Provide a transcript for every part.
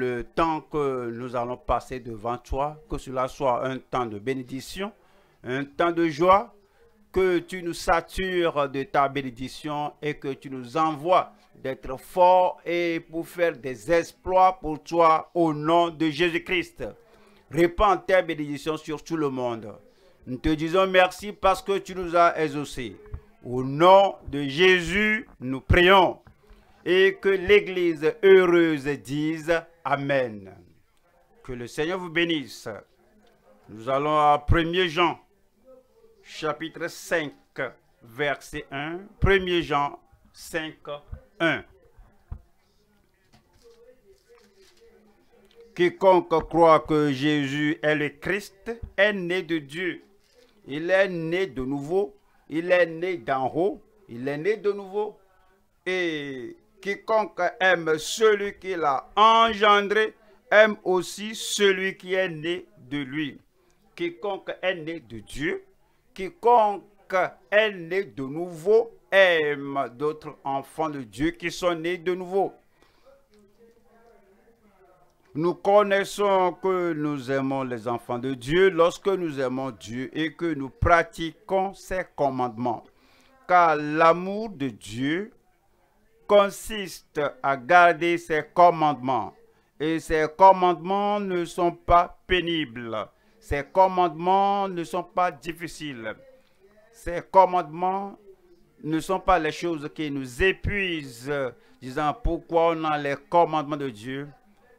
le temps que nous allons passer devant toi, que cela soit un temps de bénédiction, un temps de joie, que tu nous satures de ta bénédiction et que tu nous envoies d'être forts et pour faire des exploits pour toi au nom de Jésus-Christ. Répands tes bénédictions sur tout le monde. Nous te disons merci parce que tu nous as exaucés. Au nom de Jésus, nous prions. Et que l'Église heureuse dise Amen. Que le Seigneur vous bénisse. Nous allons à 1er Jean, chapitre 5, verset 1. 1er Jean 5, 1. Quiconque croit que Jésus est le Christ est né de Dieu. Il est né de nouveau. Il est né d'en haut. Il est né de nouveau. Et quiconque aime celui qui l'a engendré aime aussi celui qui est né de lui. Quiconque est né de Dieu, quiconque est né de nouveau aime d'autres enfants de Dieu qui sont nés de nouveau. Nous connaissons que nous aimons les enfants de Dieu lorsque nous aimons Dieu et que nous pratiquons ses commandements. Car l'amour de Dieu consiste à garder ses commandements. Et ses commandements ne sont pas pénibles. Ses commandements ne sont pas difficiles. Ses commandements ne sont pas les choses qui nous épuisent, disant pourquoi on a les commandements de Dieu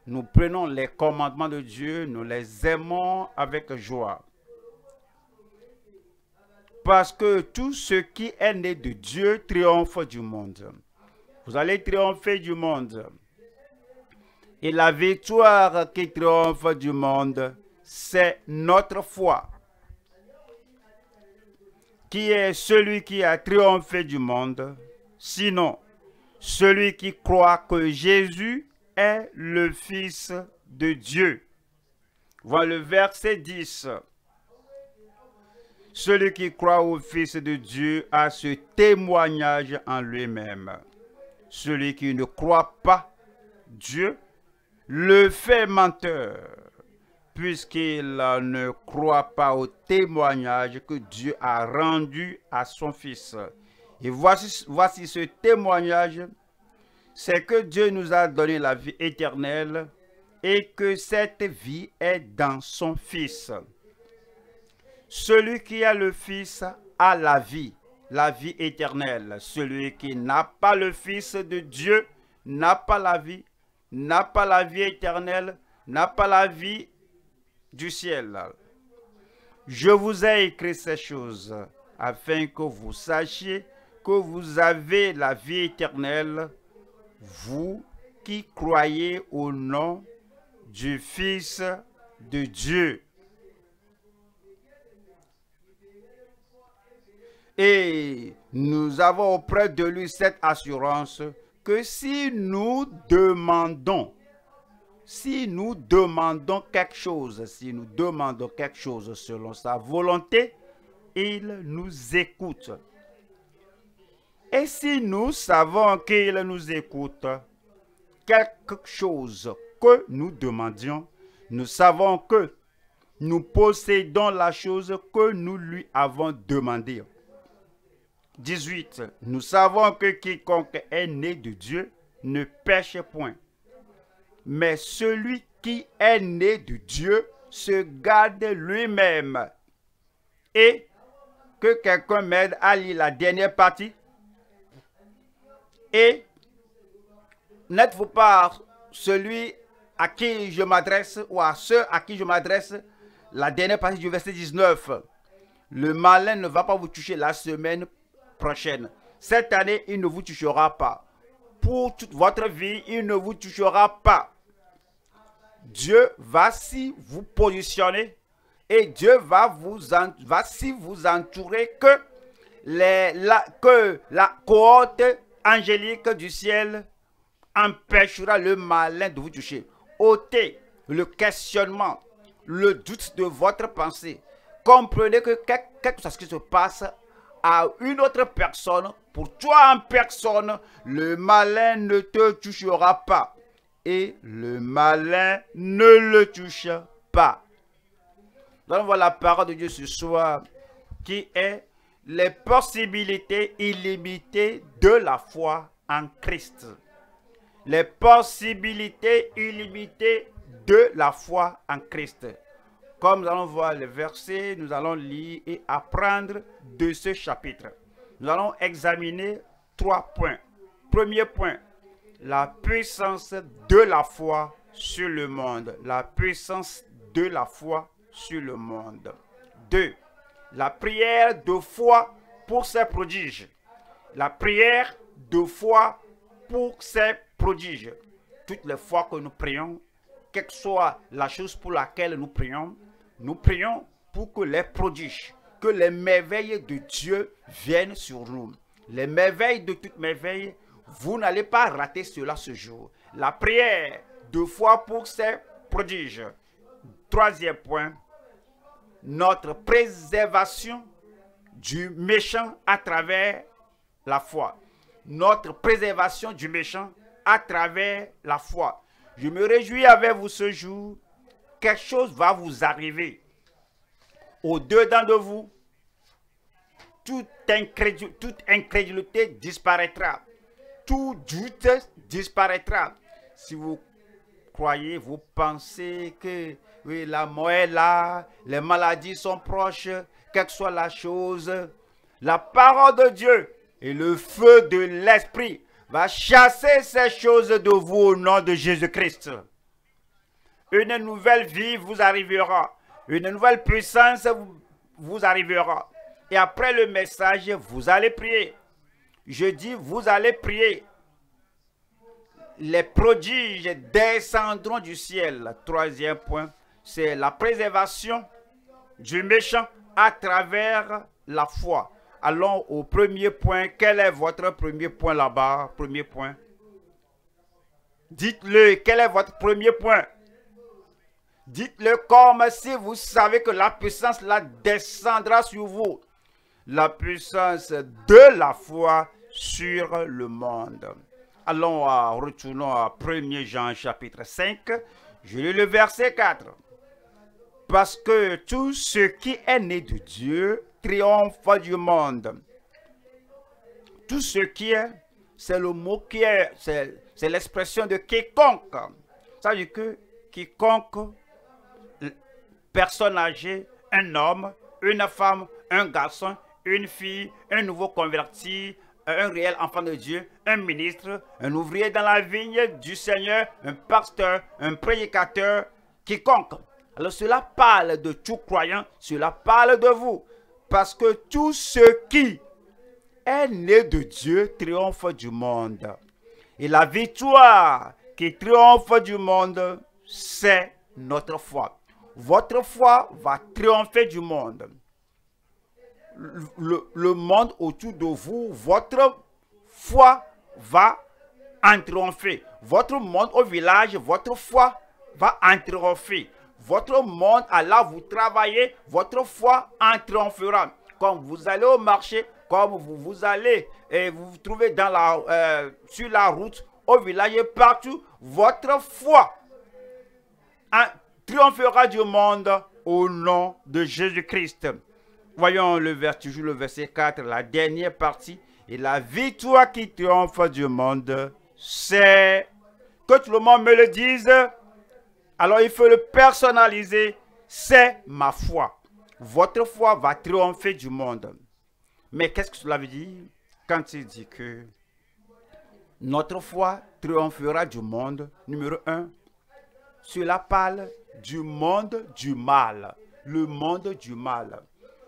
nous prenons les commandements de Dieu, nous les aimons avec joie. Parce que tout ce qui est né de Dieu triomphe du monde. Vous allez triompher du monde. Et la victoire qui triomphe du monde, c'est notre foi. Qui est celui qui a triomphé du monde Sinon, celui qui croit que Jésus est le Fils de Dieu. Voilà le verset 10. Celui qui croit au Fils de Dieu a ce témoignage en lui-même. Celui qui ne croit pas Dieu le fait menteur, puisqu'il ne croit pas au témoignage que Dieu a rendu à son Fils. Et voici, voici ce témoignage c'est que Dieu nous a donné la vie éternelle et que cette vie est dans son Fils. Celui qui a le Fils a la vie, la vie éternelle. Celui qui n'a pas le Fils de Dieu n'a pas la vie, n'a pas la vie éternelle, n'a pas la vie du ciel. Je vous ai écrit ces choses afin que vous sachiez que vous avez la vie éternelle vous qui croyez au nom du Fils de Dieu. Et nous avons auprès de lui cette assurance que si nous demandons, si nous demandons quelque chose, si nous demandons quelque chose selon sa volonté, il nous écoute. Et si nous savons qu'il nous écoute, quelque chose que nous demandions, nous savons que nous possédons la chose que nous lui avons demandé. 18. Nous savons que quiconque est né de Dieu ne pêche point. Mais celui qui est né de Dieu se garde lui-même. Et que quelqu'un m'aide à lire la dernière partie et n'êtes-vous pas celui à qui je m'adresse ou à ceux à qui je m'adresse? La dernière partie du verset 19. Le malin ne va pas vous toucher la semaine prochaine. Cette année, il ne vous touchera pas. Pour toute votre vie, il ne vous touchera pas. Dieu va si vous positionner et Dieu va vous va si vous entourer que la, que la cohorte angélique du ciel empêchera le malin de vous toucher. ôtez le questionnement, le doute de votre pensée. Comprenez que quelque chose qui se passe une autre personne, pour toi en personne, le malin ne te touchera pas. et le malin ne le touche pas. Allons voir la parole de Dieu ce soir qui est les possibilités illimitées de la foi en Christ. Les possibilités illimitées de la foi en Christ. Comme nous allons voir le verset, nous allons lire et apprendre de ce chapitre. Nous allons examiner trois points. Premier point, la puissance de la foi sur le monde. La puissance de la foi sur le monde. Deux, la prière de foi pour ses prodiges. La prière de foi pour ses prodiges. Toutes les fois que nous prions, quelle que soit la chose pour laquelle nous prions, nous prions pour que les prodiges, que les merveilles de Dieu viennent sur nous. Les merveilles de toutes merveilles, vous n'allez pas rater cela ce jour. La prière de foi pour ces prodiges. Troisième point, notre préservation du méchant à travers la foi. Notre préservation du méchant à travers la foi. Je me réjouis avec vous ce jour. Quelque chose va vous arriver. Au-dedans de vous, toute, incrédulité disparaîtra. Tout doute disparaîtra. Si vous croyez, vous pensez que oui, la mort est là, les maladies sont proches, quelle que soit la chose, la parole de Dieu et le feu de l'Esprit va chasser ces choses de vous au nom de Jésus-Christ. Une nouvelle vie vous arrivera. Une nouvelle puissance vous arrivera. Et après le message, vous allez prier. Je dis, vous allez prier les prodiges descendront du ciel. Troisième point, c'est la préservation du méchant à travers la foi. Allons au premier point. Quel est votre premier point là-bas? Premier point. Dites-le, quel est votre premier point? Dites-le comme si vous savez que la puissance la descendra sur vous. La puissance de la foi sur le monde. Allons, retournons à 1 Jean chapitre 5. Je lis le verset 4. Parce que tout ce qui est né de Dieu triomphe du monde. Tout ce qui est, c'est le mot qui est, c'est l'expression de quiconque. Ça veut dire que quiconque, personne âgée, un homme, une femme, un garçon, une fille, un nouveau converti, un réel enfant de Dieu, un ministre, un ouvrier dans la vigne du Seigneur, un pasteur, un prédicateur, quiconque. Alors cela parle de tout croyant, cela parle de vous. Parce que tout ce qui est né de Dieu triomphe du monde. Et la victoire qui triomphe du monde, c'est notre foi. Votre foi va triompher du monde le, monde autour de vous, votre foi va en triompher. Votre monde au village, votre foi va en triompher. Votre monde à là vous travaillez, votre foi en triomphera. Quand vous allez au marché, comme vous, allez et vous vous trouvez dans la, euh, sur la route, au village et partout, votre foi triomphera du monde au nom de Jésus-Christ. Voyons le toujours le verset 4, la dernière partie. Et la victoire qui triomphe du monde, c'est que tout le monde me le dise. Alors il faut le personnaliser. C'est ma foi. Votre foi va triompher du monde. Mais qu'est-ce que cela veut dire? Quand il dit que notre foi triomphera du monde Numéro 1, cela parle du monde du mal. Le monde du mal.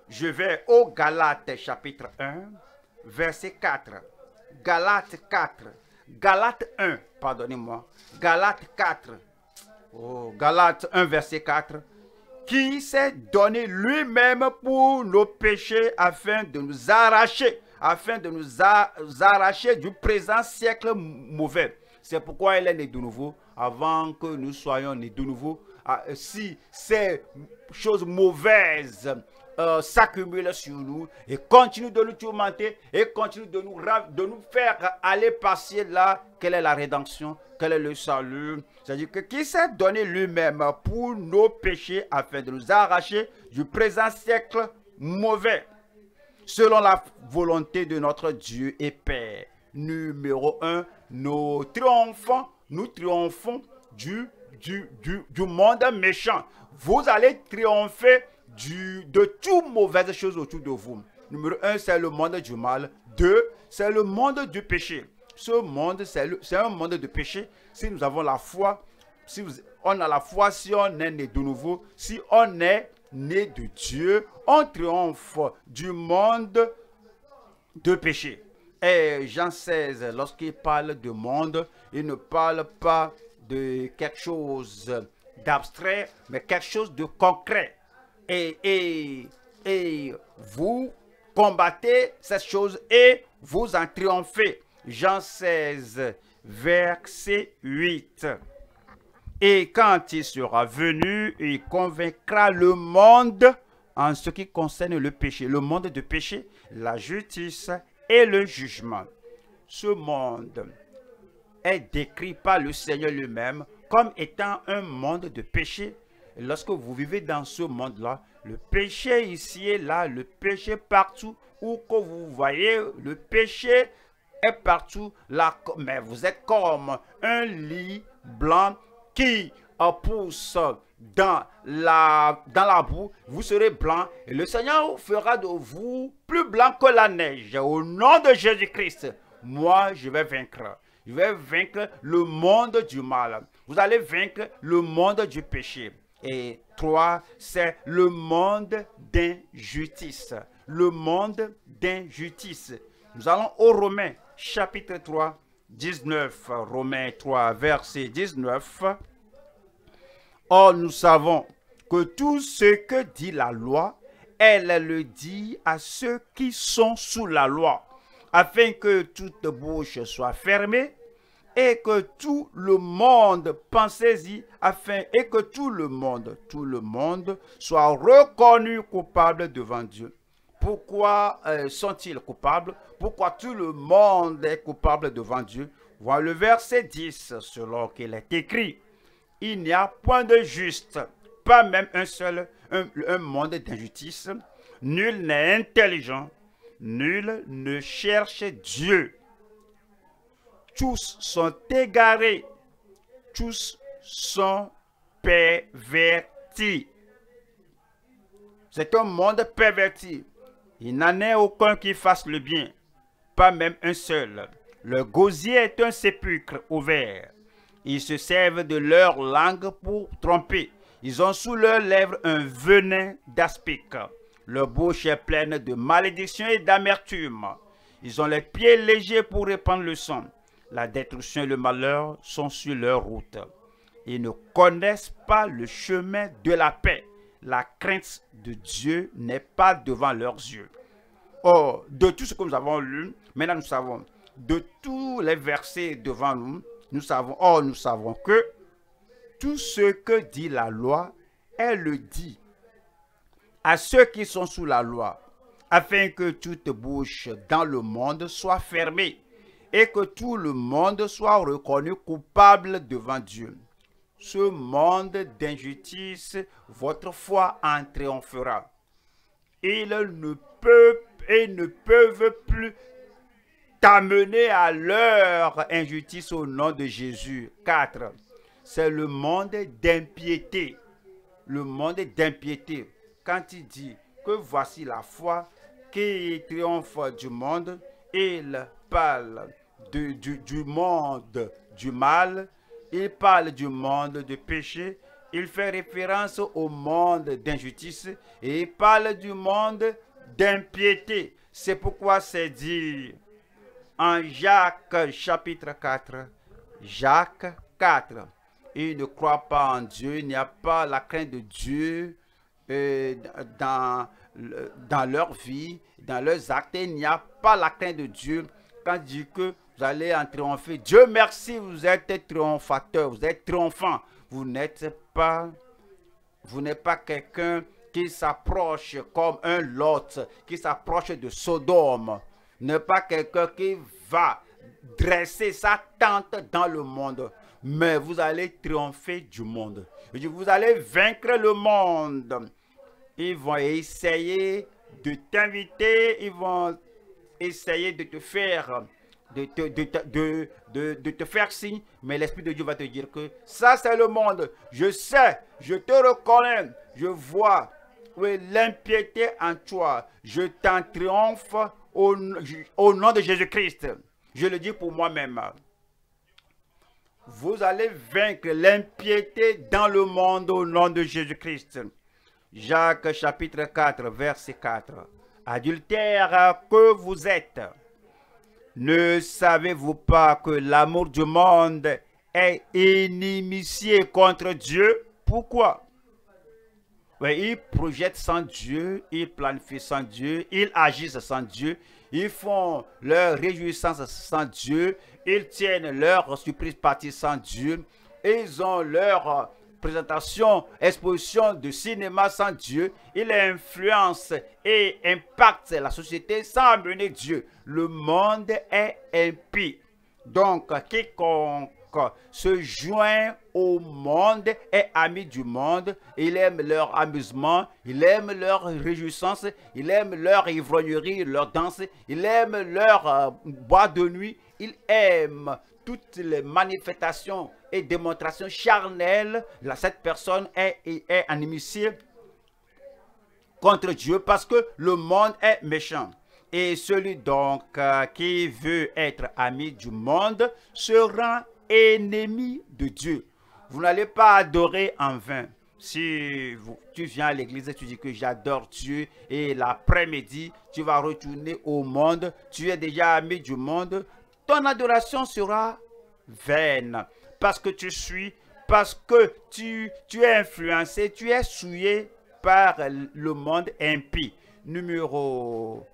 Je vais au Galates chapitre 1, verset 4. Galates 4. Galates 1, pardonnez-moi. Galates 4. Oh, Galates 1, verset 4. Qui s'est donné lui-même pour nos péchés afin de nous arracher, afin de nous arracher du présent siècle mauvais? C'est pourquoi elle est née de nouveau, avant que nous soyons nés de nouveau. Ah, si ces choses mauvaises euh, s'accumule sur nous et continue de nous tourmenter et continue de nous, faire aller passer là. Quelle est la rédemption? Quel est le salut? C'est-à-dire que qui s'est donné lui-même pour nos péchés afin de nous arracher du présent siècle mauvais, selon la volonté de notre Dieu et Père. Numéro un, nous triomphons, nous triomphons du, du, du, monde méchant. Vous allez triompher du, de toutes mauvaises choses autour de vous. Numéro un, c'est le monde du mal. Deux, c'est le monde du péché. Ce monde, c'est un monde de péché. Si nous avons la foi, si on a la foi, si on est né de nouveau, si on est né de Dieu, on triomphe du monde de péché. Et Jean 16, lorsqu'il parle de monde, il ne parle pas de quelque chose d'abstrait, mais quelque chose de concret. Et, et, et vous combattez cette chose et vous en triomphez. Jean 16, verset 8. Et quand il sera venu, il convaincra le monde en ce qui concerne le péché, le monde de péché, la justice et le jugement. Ce monde est décrit par le Seigneur lui-même comme étant un monde de péché. Lorsque vous vivez dans ce monde-là, le péché ici et là, le péché partout où que vous voyez, le péché est partout là. Mais vous êtes comme un lit blanc qui pousse dans la, dans la boue, vous serez blanc et le Seigneur fera de vous plus blanc que la neige. Au nom de Jésus-Christ, moi je vais vaincre. Je vais vaincre le monde du mal. Vous allez vaincre le monde du péché. Et trois, c'est le monde d'injustice. Le monde d'injustice. Nous allons au Romains chapitre 3, 19. Romains 3, verset 19. Or, nous savons que tout ce que dit la loi, elle le dit à ceux qui sont sous la loi, afin que toute bouche soit fermée et que tout le monde, pensez-y, afin et que tout le monde, tout le monde soit reconnu coupable devant Dieu. Pourquoi euh, sont-ils coupables? Pourquoi tout le monde est coupable devant Dieu? Voilà le verset 10, selon qu'il est écrit. Il n'y a point de juste, pas même un seul, un monde d'injustice. Nul n'est intelligent, nul ne cherche Dieu tous sont égarés, tous sont pervertis. C'est un monde perverti. Il n'en est aucun qui fasse le bien, pas même un seul. Le gosier est un sépulcre ouvert. Ils se servent de leur langue pour tromper. Ils ont sous leurs lèvres un venin d'aspic. Leur bouche est pleine de malédiction et d'amertume. Ils ont les pieds légers pour répandre le sang la destruction et le malheur sont sur leur route. Ils ne connaissent pas le chemin de la paix. La crainte de Dieu n'est pas devant leurs yeux. Or, de tout ce que nous avons lu, maintenant nous savons, de tous les versets devant nous, nous savons, or nous savons que tout ce que dit la loi, elle le dit à ceux qui sont sous la loi, afin que toute bouche dans le monde soit fermée et que tout le monde soit reconnu coupable devant Dieu. Ce monde d'injustice, votre foi en triomphera. Ils ne peuvent et ne peuvent plus t'amener à leur injustice au nom de Jésus. 4. C'est le monde d'impiété. Le monde d'impiété. Quand il dit que voici la foi qui triomphe du monde, il parle du, monde du mal, il parle du monde du péché, il fait référence au monde d'injustice et il parle du monde d'impiété. C'est pourquoi c'est dit en Jacques chapitre 4, Jacques 4, il ne croit pas en Dieu, il n'y a pas la crainte de Dieu dans, dans leur vie, dans leurs actes, il n'y a pas la crainte de Dieu quand il dit que vous allez en triompher. Dieu merci, vous êtes triomphateur, vous êtes triomphant. Vous n'êtes pas, vous n'êtes pas quelqu'un qui s'approche comme un Lot, qui s'approche de Sodome. N'est pas quelqu'un qui va dresser sa tente dans le monde. Mais vous allez triompher du monde. Vous allez vaincre le monde. Ils vont essayer de t'inviter, ils vont essayer de te faire de te, de, de, de, te faire signe, mais l'Esprit de Dieu va te dire que ça c'est le monde. Je sais, je te reconnais, je vois l'impiété en toi. Je t'en triomphe au nom de Jésus-Christ. Je le dis pour moi-même. Vous allez vaincre l'impiété dans le monde au nom de Jésus-Christ. Jacques chapitre 4, verset 4. Adultère que vous êtes, ne savez-vous pas que l'amour du monde est inimitié contre Dieu? Pourquoi? Oui, Ils projettent sans Dieu, ils planifient sans Dieu, ils agissent sans Dieu, ils font leur réjouissance sans Dieu, ils tiennent leur surprise partie sans Dieu, ils ont leur présentation, exposition de cinéma sans Dieu, il influence et impacte la société sans amener Dieu. Le monde est impie. Donc, quiconque se joint au monde est ami du monde. Il aime leur amusement, il aime leur réjouissance, il aime leur ivrognerie, leur danse, il aime leur euh, bois de nuit, il aime toutes les manifestations et démonstrations charnelles, là, cette personne est, est inimitié contre Dieu parce que le monde est méchant. Et celui donc euh, qui veut être ami du monde se rend ennemi de Dieu. Vous n'allez pas adorer en vain. Si tu viens à l'église et tu dis que j'adore Dieu et l'après-midi, tu vas retourner au monde, tu es déjà ami du monde, ton adoration sera vaine. Parce que tu suis, parce que tu, tu es influencé, tu es souillé par le monde impie. Numéro,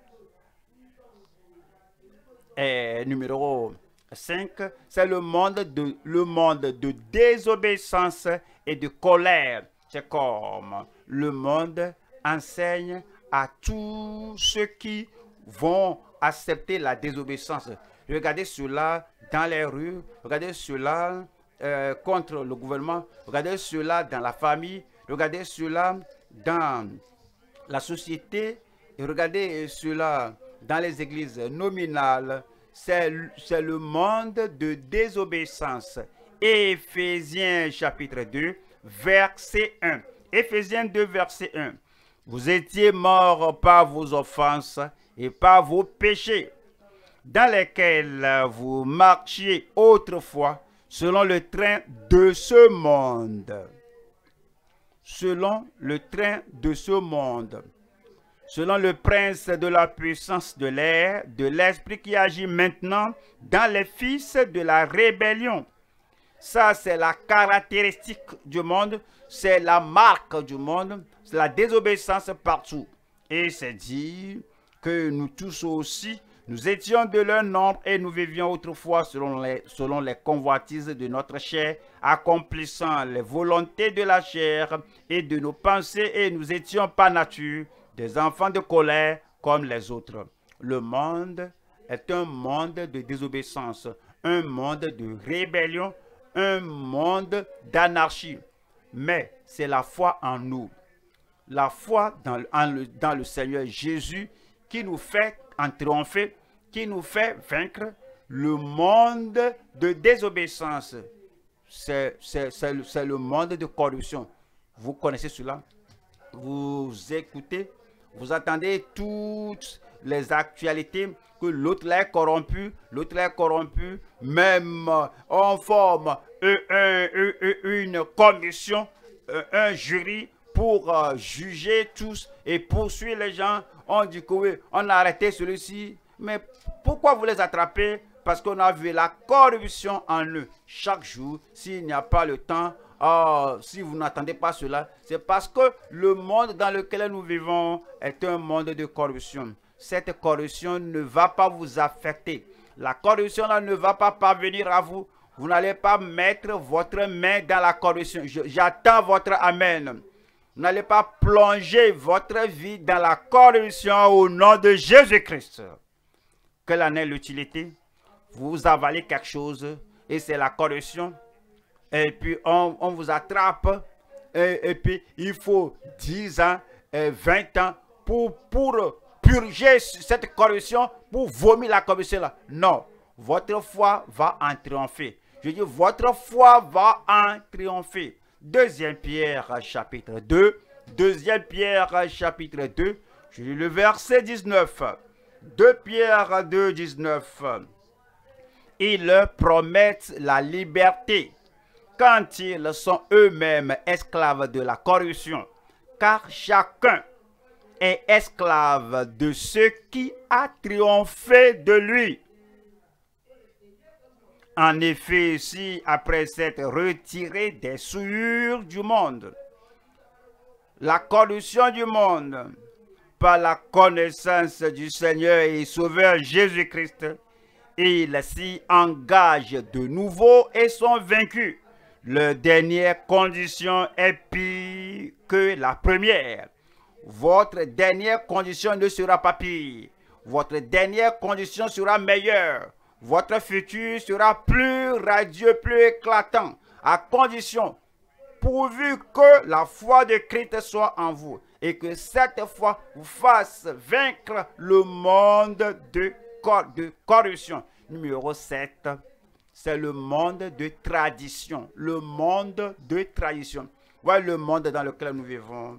eh, numéro 5, c'est le monde de, désobéissance et de colère. C'est comme le monde enseigne à tous ceux qui vont accepter la désobéissance. Regardez cela dans les rues, regardez cela euh, contre le gouvernement, regardez cela dans la famille, regardez cela dans la société, regardez cela dans les églises nominales. C'est le monde de désobéissance. Éphésiens chapitre 2, verset 1. Éphésiens 2, verset 1. Vous étiez morts par vos offenses et par vos péchés dans lesquels vous marchiez autrefois selon le train de ce monde. Selon le train de ce monde. Selon le prince de la puissance de l'air, de l'esprit qui agit maintenant dans les fils de la rébellion. Ça, c'est la caractéristique du monde, c'est la marque du monde, c'est la désobéissance partout. Et c'est dit que nous tous aussi, nous étions de leur nombre et nous vivions autrefois selon les, selon les convoitises de notre chair, accomplissant les volontés de la chair et de nos pensées, et nous étions par nature des enfants de colère comme les autres. Le monde est un monde de désobéissance, un monde de rébellion, un monde d'anarchie. Mais c'est la foi en nous, la foi dans, le, dans le Seigneur Jésus qui nous fait en triompher qui nous fait vaincre le monde de désobéissance. C'est le monde de corruption. Vous connaissez cela? Vous écoutez, vous attendez toutes les actualités que l'autre est corrompu, l'autre est corrompu, même on forme une commission, un jury pour euh, juger tous et poursuivre les gens. On dit que oui, on a arrêté celui-ci, mais pourquoi vous les attrapez? Parce qu'on a vu la corruption en eux. Chaque jour, s'il n'y a pas le temps, oh, si vous n'attendez pas cela, c'est parce que le monde dans lequel nous vivons est un monde de corruption. Cette corruption ne va pas vous affecter. La corruption ne va pas parvenir à vous. Vous n'allez pas mettre votre main dans la corruption. J'attends votre Amen. Vous n'allez pas plonger votre vie dans la corruption au nom de Jésus-Christ. Quelle en est l'utilité Vous avalez quelque chose et c'est la corruption. Et puis on, vous attrape, et, puis il faut 10 ans, et 20 ans pour, purger cette corruption, pour vomir la corruption. Non, votre foi va en triompher. Je dis, votre foi va en triompher. Deuxième Pierre, chapitre 2. Deuxième Pierre, chapitre 2. Je lis le verset 19. 2 Pierre 2, 19. Ils promettent la liberté quand ils sont eux-mêmes esclaves de la corruption, car chacun est esclave de ce qui a triomphé de lui. En effet, si après s'être retiré des souillures du monde, la corruption du monde, par la connaissance du Seigneur et Sauveur Jésus-Christ, ils s'y engagent de nouveau et sont vaincus. La dernière condition est pire que la première. Votre dernière condition ne sera pas pire. Votre dernière condition sera meilleure votre futur sera plus radieux, plus éclatant, à condition, pourvu que la foi de Christ soit en vous et que cette foi vous fasse vaincre le monde de, de corruption. Numéro 7, c'est le monde de tradition. Le monde de tradition. Voilà le monde dans lequel nous vivons.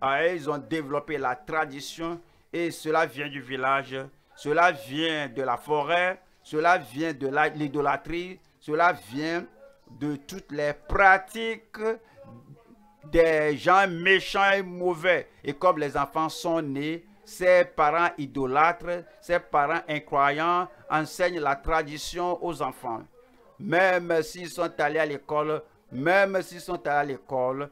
Ah, ils ont développé la tradition et cela vient du village, cela vient de la forêt, cela vient de l'idolâtrie, cela vient de toutes les pratiques des gens méchants et mauvais. Et comme les enfants sont nés, ces parents idolâtres, ces parents incroyants enseignent la tradition aux enfants. Même s'ils sont allés à l'école, même s'ils sont allés à l'école,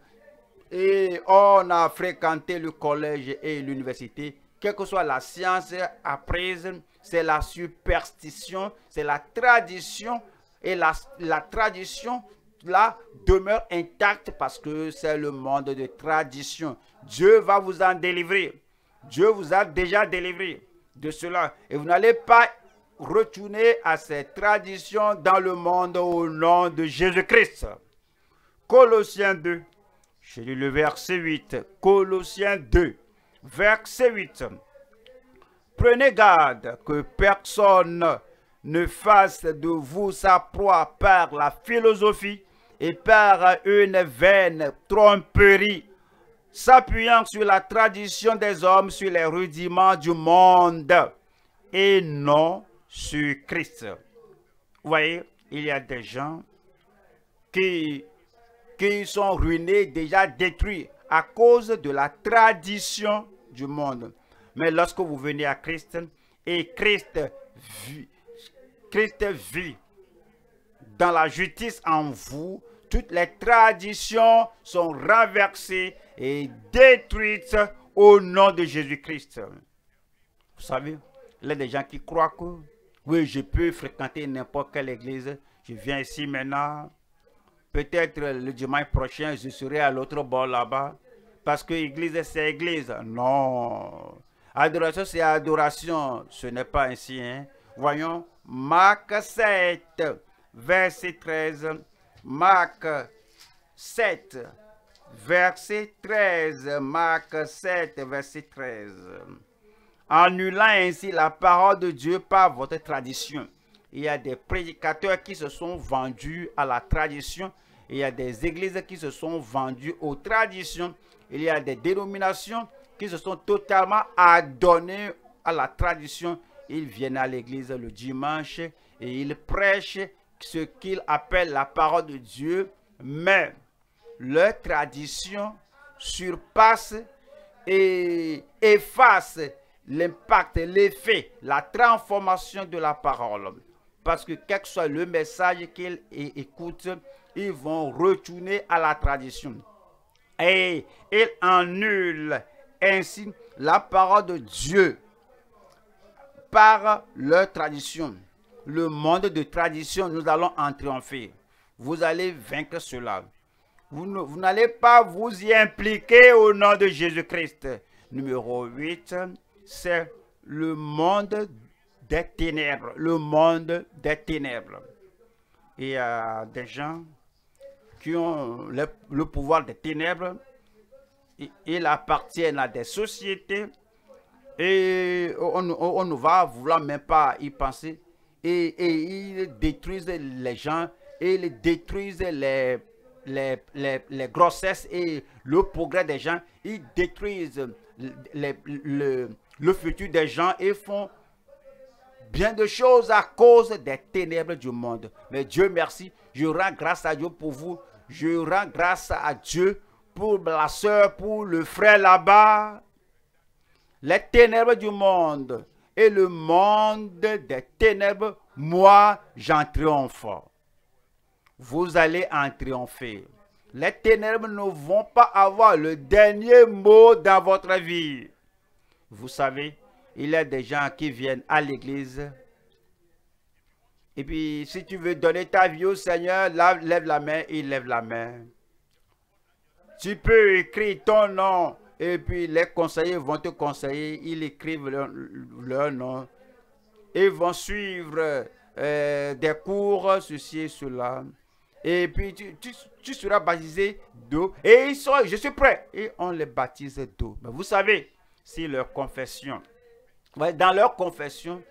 et on a fréquenté le collège et l'université, quelle que soit la science apprise, c'est la superstition, c'est la tradition. Et la, la tradition, là, demeure intacte parce que c'est le monde de tradition. Dieu va vous en délivrer. Dieu vous a déjà délivré de cela. Et vous n'allez pas retourner à ces traditions dans le monde au nom de Jésus-Christ. Colossiens 2. J'ai lu le verset 8. Colossiens 2, verset 8. Prenez garde que personne ne fasse de vous sa proie par la philosophie et par une vaine tromperie, s'appuyant sur la tradition des hommes, sur les rudiments du monde et non sur Christ. Vous voyez, il y a des gens qui, sont ruinés, déjà détruits à cause de la tradition du monde. Mais lorsque vous venez à Christ et Christ vit, Christ vit dans la justice en vous, toutes les traditions sont renversées et détruites au nom de Jésus-Christ. Vous savez, il y a des gens qui croient que oui, je peux fréquenter n'importe quelle église. Je viens ici maintenant. Peut-être le dimanche prochain, je serai à l'autre bord là-bas. Parce que l'église, c'est église. Non. Adoration, c'est adoration. Ce n'est pas ainsi. Hein? Voyons, Marc 7, verset 13. Marc 7, verset 13. Marc 7, verset 13. Annulant ainsi la parole de Dieu par votre tradition. Il y a des prédicateurs qui se sont vendus à la tradition. Il y a des églises qui se sont vendues aux traditions. Il y a des dénominations qui se sont totalement adonnés à la tradition. Ils viennent à l'église le dimanche et ils prêchent ce qu'ils appellent la parole de Dieu, mais leur tradition surpasse et efface l'impact, l'effet, la transformation de la parole. Parce que quel que soit le message qu'ils écoutent, ils vont retourner à la tradition. Et ils annulent ainsi la parole de Dieu par leur tradition. Le monde de tradition, nous allons en triompher. Vous allez vaincre cela. Vous n'allez pas vous y impliquer au nom de Jésus-Christ. Numéro 8, c'est le monde des ténèbres. Le monde des ténèbres. Il y a des gens qui ont le, pouvoir des ténèbres. Ils appartiennent à des sociétés et on ne va vouloir même pas y penser. Et, et, ils détruisent les gens ils détruisent les, les, les, grossesses et le progrès des gens. Ils détruisent le, le futur des gens et font bien de choses à cause des ténèbres du monde. Mais Dieu merci, je rends grâce à Dieu pour vous. Je rends grâce à Dieu pour la soeur, pour le frère là-bas. Les ténèbres du monde et le monde des ténèbres, moi, j'en triomphe. Vous allez en triompher. Les ténèbres ne vont pas avoir le dernier mot dans votre vie. Vous savez, il y a des gens qui viennent à l'église. Et puis, si tu veux donner ta vie au Seigneur, lève la main, il lève la main. Tu peux écrire ton nom et puis les conseillers vont te conseiller. Ils écrivent leur, nom. Ils vont suivre euh, des cours, ceci et cela. Et puis tu, seras baptisé d'eau. Et ils sont, je suis prêt. Et on les baptise d'eau. Mais vous savez, si leur confession dans leur confession,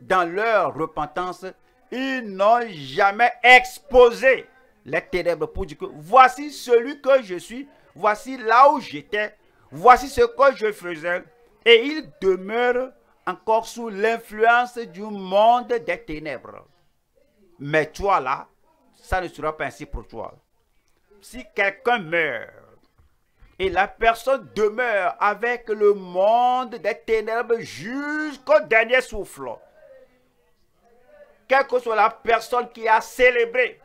dans leur repentance, ils n'ont jamais exposé les ténèbres pour dire que voici celui que je suis, voici là où j'étais, voici ce que je faisais. Et ils demeurent encore sous l'influence du monde des ténèbres. Mais toi là, ça ne sera pas ainsi pour toi. Si quelqu'un meurt et la personne demeure avec le monde des ténèbres jusqu'au dernier souffle. Quelle que soit la personne qui a célébré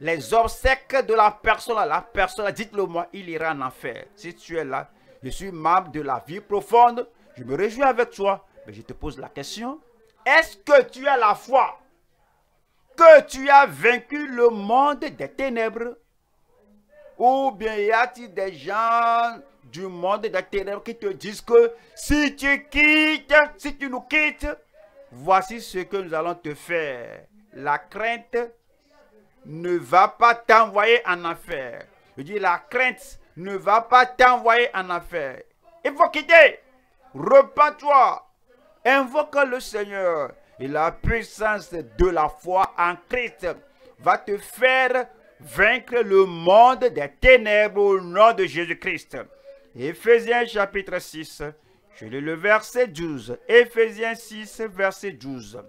les obsèques de la personne, la personne, dites-le moi, il ira en enfer. Si tu es là, je suis membre de la vie profonde, je me réjouis avec toi, mais je te pose la question, est-ce que tu as la foi que tu as vaincu le monde des ténèbres? Ou bien y a-t-il des gens du monde des ténèbres qui te disent que si tu quittes, si tu nous quittes, voici ce que nous allons te faire. La crainte ne va pas t'envoyer en affaire. Je dis la crainte ne va pas t'envoyer en affaire. Il faut quitter. Repends-toi. Invoque le Seigneur. Et la puissance de la foi en Christ va te faire vaincre le monde des ténèbres au nom de Jésus-Christ. Éphésiens chapitre 6, je lis le verset 12. Éphésiens 6, verset 12.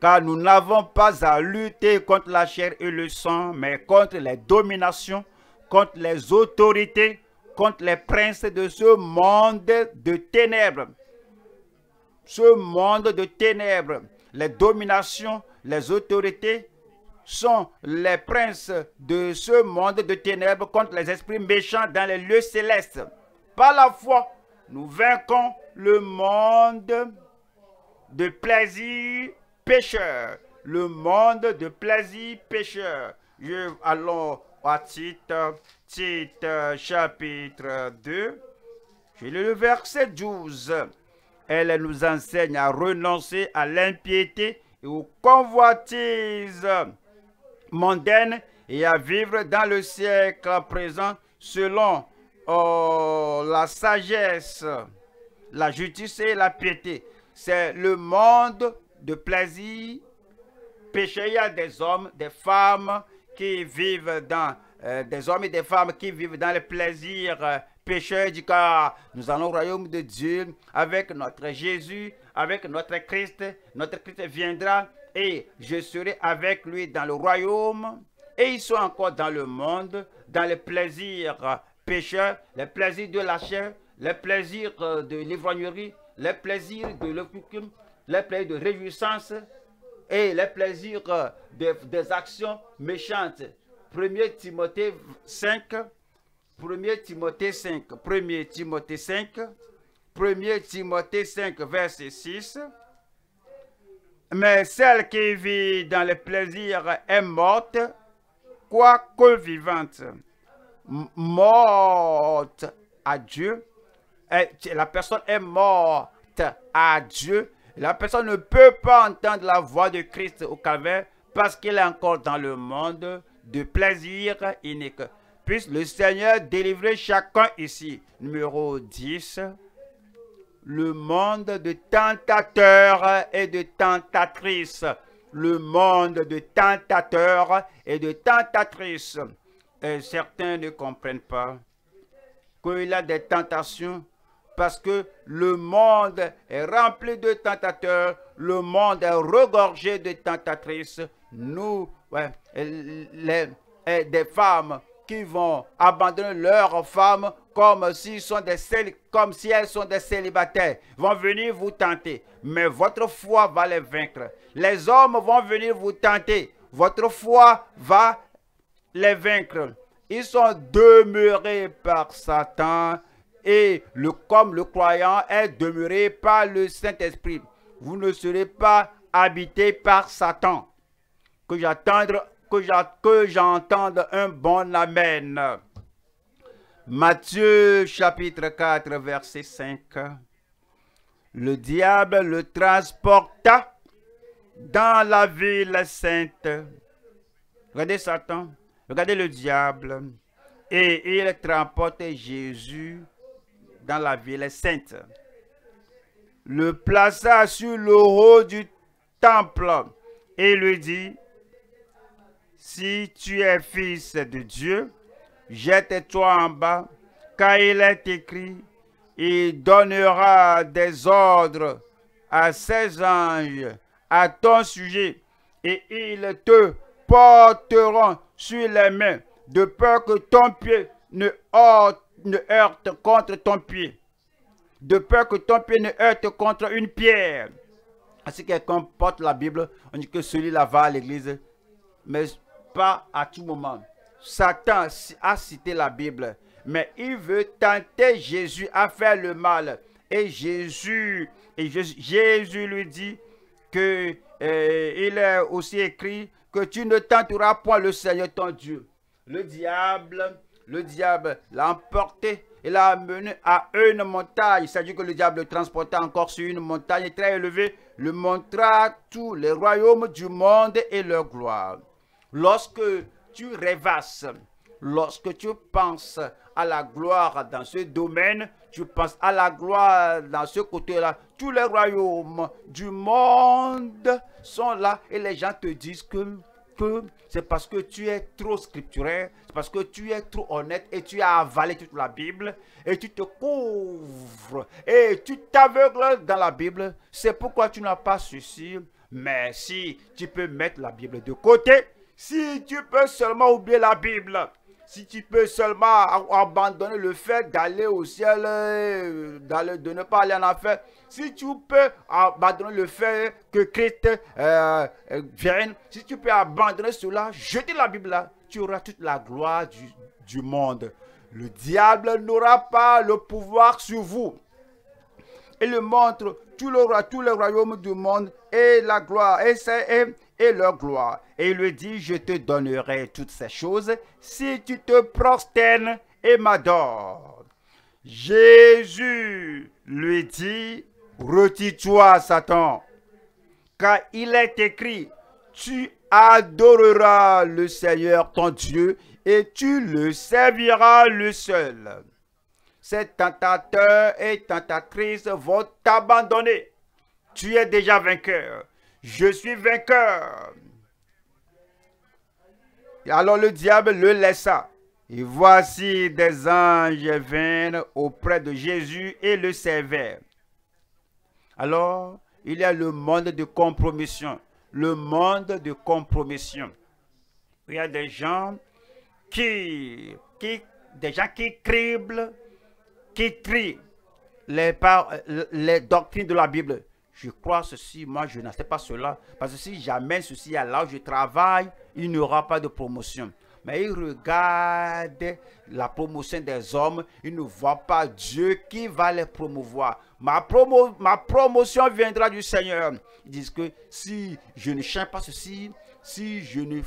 Car nous n'avons pas à lutter contre la chair et le sang, mais contre les dominations, contre les autorités, contre les princes de ce monde de ténèbres. Ce monde de ténèbres, les dominations, les autorités, sont les princes de ce monde de ténèbres contre les esprits méchants dans les lieux célestes. Par la foi, nous vainquons le monde de plaisir pécheur. Le monde de plaisir pécheur. Allons à titre, titre chapitre 2. J'ai le verset 12. Elle nous enseigne à renoncer à l'impiété et aux convoitises mondaine et à vivre dans le siècle présent selon oh, la sagesse, la justice et la piété. C'est le monde de plaisir péché. Il y a des hommes, des femmes qui vivent dans, euh, des hommes et des femmes qui vivent dans le plaisir euh, pécheur du nous allons au royaume de Dieu avec notre Jésus, avec notre Christ. Notre Christ viendra et je serai avec lui dans le royaume. Et ils sont encore dans le monde, dans les plaisirs pécheurs, les plaisirs de la chair, les plaisirs de l'ivrognerie, les plaisirs de l'occupation, les plaisirs de réjouissance et les plaisirs des, actions méchantes. 1 Timothée 5, 1 Timothée 5, 1 Timothée 5, 1 Timothée 5, verset 6. Mais celle qui vit dans le plaisir est morte, quoique vivante. Morte à Dieu. La personne est morte à Dieu. La personne ne peut pas entendre la voix de Christ au calvaire parce qu'il est encore dans le monde de plaisir inique. Puisse le Seigneur délivrer chacun ici. Numéro 10. Le monde de tentateurs et de tentatrices. Le monde de tentateurs et de tentatrices. Et certains ne comprennent pas qu'il a des tentations parce que le monde est rempli de tentateurs, le monde est regorgé de tentatrices. Nous, ouais, les, des femmes qui vont abandonner leurs femmes comme, sont des comme si elles sont des célibataires, vont venir vous tenter. Mais votre foi va les vaincre. Les hommes vont venir vous tenter. Votre foi va les vaincre. Ils sont demeurés par Satan et le, comme le croyant est demeuré par le Saint-Esprit. Vous ne serez pas habité par Satan. Que j'attende que j'entende un bon Amen. Matthieu chapitre 4 verset 5. Le diable le transporta dans la ville sainte. Regardez Satan, regardez le diable. Et il transporte Jésus dans la ville sainte. Le plaça sur le haut du temple et lui dit, si tu es fils de Dieu, jette-toi en bas, car il est écrit, il donnera des ordres à ses anges à ton sujet, et ils te porteront sur les mains, de peur que ton pied ne heurte, contre ton pied. De peur que ton pied ne heurte contre une pierre. Si quelqu'un porte la Bible, on dit que celui-là va à l'église. Mais pas à tout moment. Satan a cité la Bible, mais il veut tenter Jésus à faire le mal. Et Jésus, et Jésus, lui dit que euh, il est aussi écrit que tu ne tenteras point le Seigneur ton Dieu. Le diable, le diable l'a emporté et l'a amené à une montagne. S'agit que le diable le transporta encore sur une montagne très élevée, le montra tous les royaumes du monde et leur gloire. Lorsque tu rêvasses, lorsque tu penses à la gloire dans ce domaine, tu penses à la gloire dans ce côté-là, tous les royaumes du monde sont là et les gens te disent que, que c'est parce que tu es trop scripturaire, c'est parce que tu es trop honnête et tu as avalé toute la Bible et tu te couvres et tu t'aveugles dans la Bible. C'est pourquoi tu n'as pas ceci. Mais si tu peux mettre la Bible de côté, si tu peux seulement oublier la Bible, si tu peux seulement abandonner le fait d'aller au ciel, de ne pas aller en enfer, si tu peux abandonner le fait que Christ euh, euh, vienne, si tu peux abandonner cela, jeter la Bible là, tu auras toute la gloire du monde. Le diable n'aura pas le pouvoir sur vous. Il le montre tout le, tous les royaumes du monde et la gloire. Et, et leur gloire. Et il lui dit, je te donnerai toutes ces choses si tu te prosternes et m'adores. Jésus lui dit, retire-toi, Satan, car il est écrit, tu adoreras le Seigneur ton Dieu et tu le serviras le seul. Ces tentateurs et tentatrices vont t'abandonner. Tu es déjà vainqueur je suis vainqueur. Alors le diable le laissa. Et voici des anges vinrent auprès de Jésus et le servaient. Alors, il y a le monde de compromission. Le monde de compromission. Il y a des gens qui, qui des gens qui criblent, qui trient les, les doctrines de la Bible je crois ceci, moi je n'accepte pas cela. Parce que si j'amène ceci à là où je travaille, il n'y aura pas de promotion. Mais il regarde la promotion des hommes, il ne voit pas Dieu qui va les promouvoir. Ma, promo, ma promotion viendra du Seigneur. Ils disent que si je ne change pas ceci, si je ne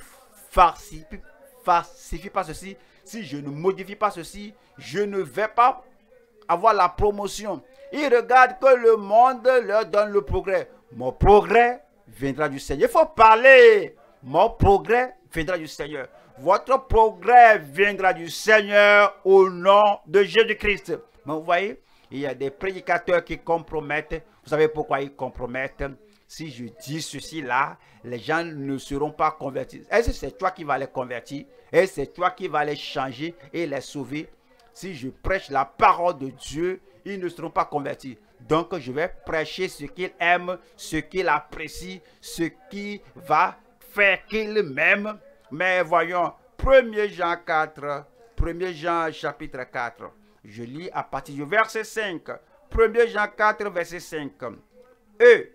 falsifie pas ceci, si je ne modifie pas ceci, je ne vais pas avoir la promotion. Ils regardent que le monde leur donne le progrès. Mon progrès viendra du Seigneur. Il faut parler. Mon progrès viendra du Seigneur. Votre progrès viendra du Seigneur au nom de Jésus-Christ. Mais vous voyez, il y a des prédicateurs qui compromettent. Vous savez pourquoi ils compromettent? Si je dis ceci là, les gens ne seront pas convertis. Est-ce que c'est toi qui vas les convertir? Et c'est toi qui vas les changer et les sauver? Si je prêche la parole de Dieu, ils ne seront pas convertis. Donc je vais prêcher ce qu'il aime, ce qu'il apprécie, ce qui va faire qu'il m'aime. Mais voyons, 1 Jean 4, 1 Jean chapitre 4. Je lis à partir du verset 5. 1 Jean 4, verset 5. Eux,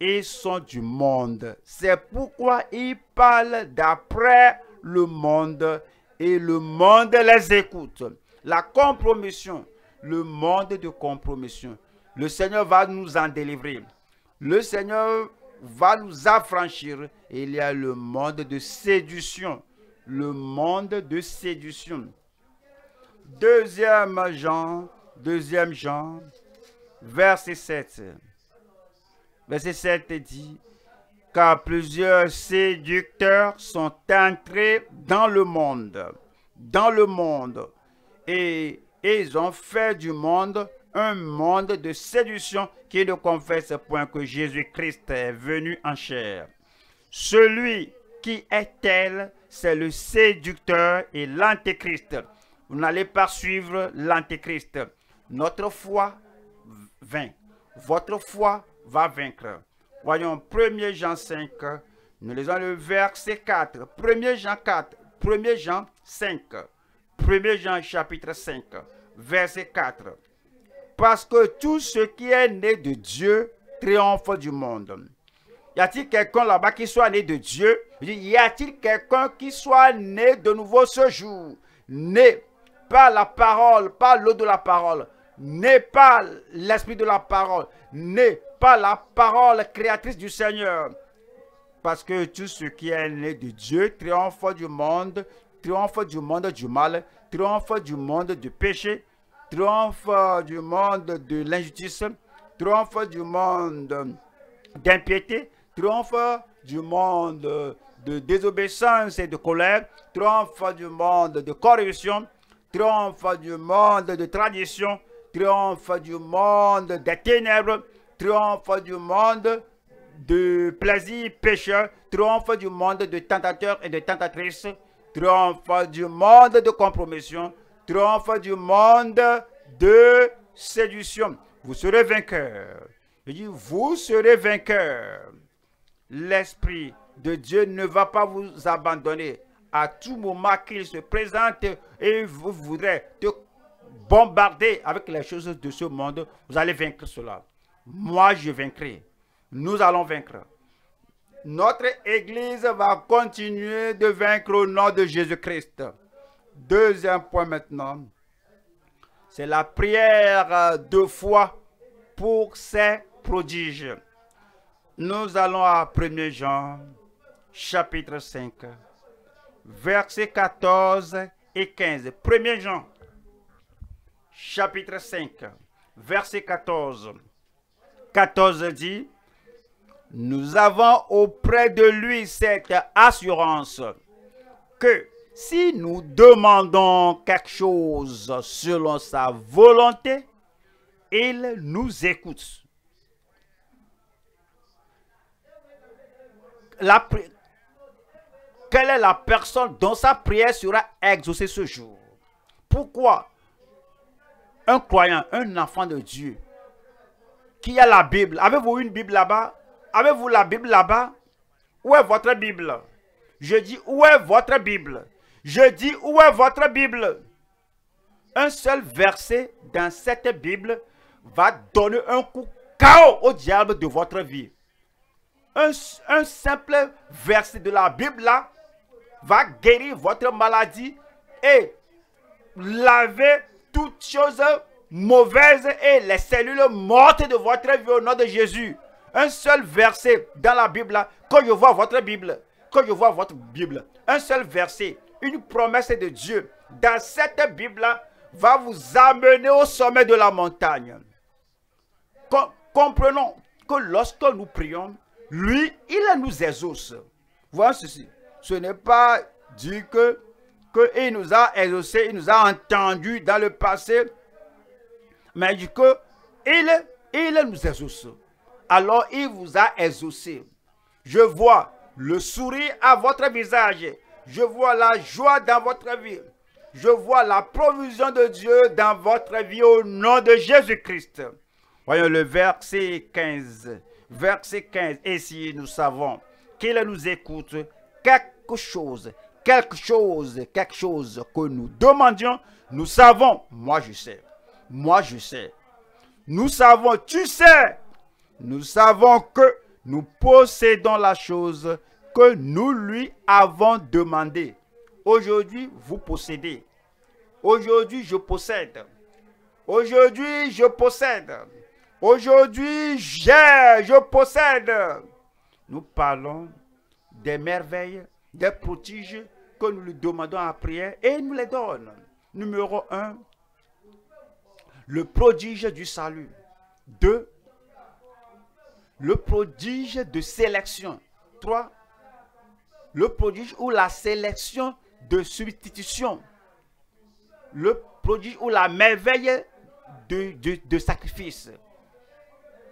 ils sont du monde. C'est pourquoi ils parlent d'après le monde et le monde les écoute. La compromission, le monde de compromission. Le Seigneur va nous en délivrer. Le Seigneur va nous affranchir. il y a le monde de séduction. Le monde de séduction. Deuxième Jean, deuxième Jean, verset 7. Verset 7 dit, car plusieurs séducteurs sont entrés dans le monde, dans le monde, et ils ont fait du monde un monde de séduction qui ne confesse point que Jésus-Christ est venu en chair. Celui qui est tel, c'est le séducteur et l'antéchrist. Vous n'allez pas suivre l'antéchrist. Notre foi vainc. Votre foi va vaincre. Voyons 1 Jean 5. Nous lisons le verset 4. 1 Jean 4. 1 Jean 5. 1 Jean chapitre 5. Verset 4. Parce que tout ce qui est né de Dieu triomphe du monde. Y a-t-il quelqu'un là-bas qui soit né de Dieu? Y a-t-il quelqu'un qui soit né de nouveau ce jour? Né par la parole, par l'eau de la parole. Né par l'esprit de la parole. Né par la parole créatrice du Seigneur. Parce que tout ce qui est né de Dieu triomphe du monde, triomphe du monde du mal, triomphe du monde du péché, triomphe du monde de l'injustice, triomphe du monde d'impiété, triomphe du monde de désobéissance et de colère, triomphe du monde de corruption, triomphe du monde de tradition, triomphe du monde des ténèbres, triomphe du monde de plaisir pécheur, triomphe du monde de tentateurs et de tentatrices, triomphe du monde de compromission, triomphe du monde de séduction. Vous serez vainqueur. Vous serez vainqueur. L'Esprit de Dieu ne va pas vous abandonner. À tout moment qu'il se présente et vous voudrez te bombarder avec les choses de ce monde, vous allez vaincre cela. Moi, je vaincrai. Nous allons vaincre. Notre Église va continuer de vaincre au nom de Jésus-Christ. Deuxième point maintenant, c'est la prière de foi pour ces prodiges. Nous allons à 1 Jean, chapitre 5, versets 14 et 15. 1 Jean, chapitre 5, verset 14. 14 dit, nous avons auprès de lui cette assurance que si nous demandons quelque chose selon sa volonté, il nous écoute. Quelle est la personne dont sa prière sera exaucée ce jour? Pourquoi un croyant, un enfant de Dieu, qui a la Bible, avez-vous une Bible là-bas? Avez-vous la Bible là-bas? Où est votre Bible? Je dis, où est votre Bible? Je dis, où est votre Bible? Un seul verset dans cette Bible va donner un coup chaos au diable de votre vie. Un, simple verset de la Bible là va guérir votre maladie et laver toutes choses mauvaises et les cellules mortes de votre vie au nom de Jésus. Un seul verset dans la Bible, là, quand je vois votre Bible, quand je vois votre Bible, un seul verset, une promesse de Dieu dans cette Bible-là va vous amener au sommet de la montagne. comprenons que lorsque nous prions, lui, il nous exauce. Voyez ceci. Ce n'est pas dit que qu'il nous a exaucé, il nous a entendu dans le passé, mais dit que il, il nous exauce. Alors il vous a exaucé. Je vois le sourire à votre visage. Je vois la joie dans votre vie. Je vois la provision de Dieu dans votre vie au nom de Jésus-Christ. Voyons le verset 15. Verset 15. Et si nous savons qu'il nous écoute, quelque chose, quelque chose, quelque chose que nous demandions, nous savons. Moi, je sais. Moi, je sais. Nous savons, tu sais. Nous savons que nous possédons la chose que nous lui avons demandé. Aujourd'hui, vous possédez. Aujourd'hui, je possède. Aujourd'hui, je possède. Aujourd'hui, j'ai, je possède. Nous parlons des merveilles, des prodiges que nous lui demandons en prière et il nous les donne. Numéro un, le prodige du salut. Deux, le prodige de sélection. Trois, le prodige ou la sélection de substitution. Le prodige ou la merveille de, sacrifice.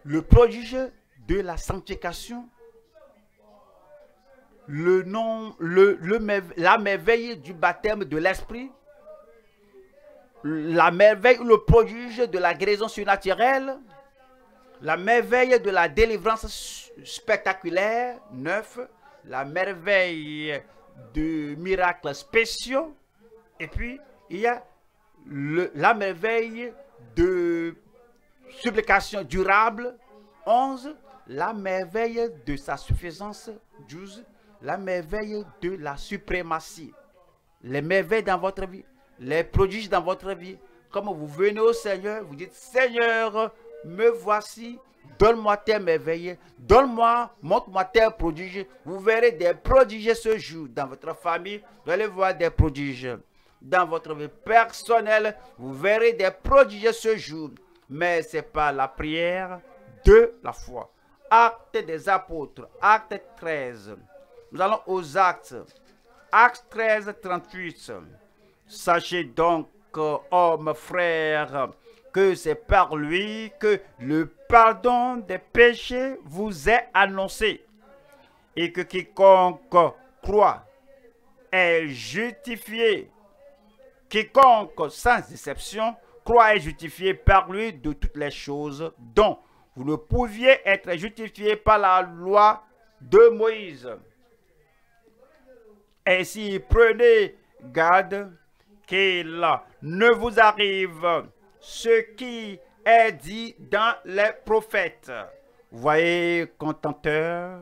Le prodige de la sanctification. Le nom, la merveille du baptême de l'esprit. La merveille ou le prodige de la guérison surnaturelle. La merveille de la délivrance spectaculaire. Neuf la merveille de miracles spéciaux. Et puis, il y a la merveille de supplication durable. 11. La merveille de sa suffisance. 12. La merveille de la suprématie. Les merveilles dans votre vie. Les prodiges dans votre vie. Comme vous venez au Seigneur, vous dites, Seigneur, me voici, Donne-moi tes merveilles. Donne-moi, montre-moi tes prodiges. Vous verrez des prodiges ce jour dans votre famille. Vous allez voir des prodiges. Dans votre vie personnelle, vous verrez des prodiges ce jour. Mais c'est pas la prière de la foi. Acte des apôtres, acte 13. Nous allons aux actes. Acte 13, 38. Sachez donc, hommes, frères, que c'est par lui que le pardon des péchés vous est annoncé et que quiconque croit est justifié. Quiconque sans exception croit est justifié par lui de toutes les choses dont vous ne pouviez être justifié par la loi de Moïse. Ainsi, prenez garde qu'il ne vous arrive ce qui est dit dans les prophètes. Voyez, contenteurs,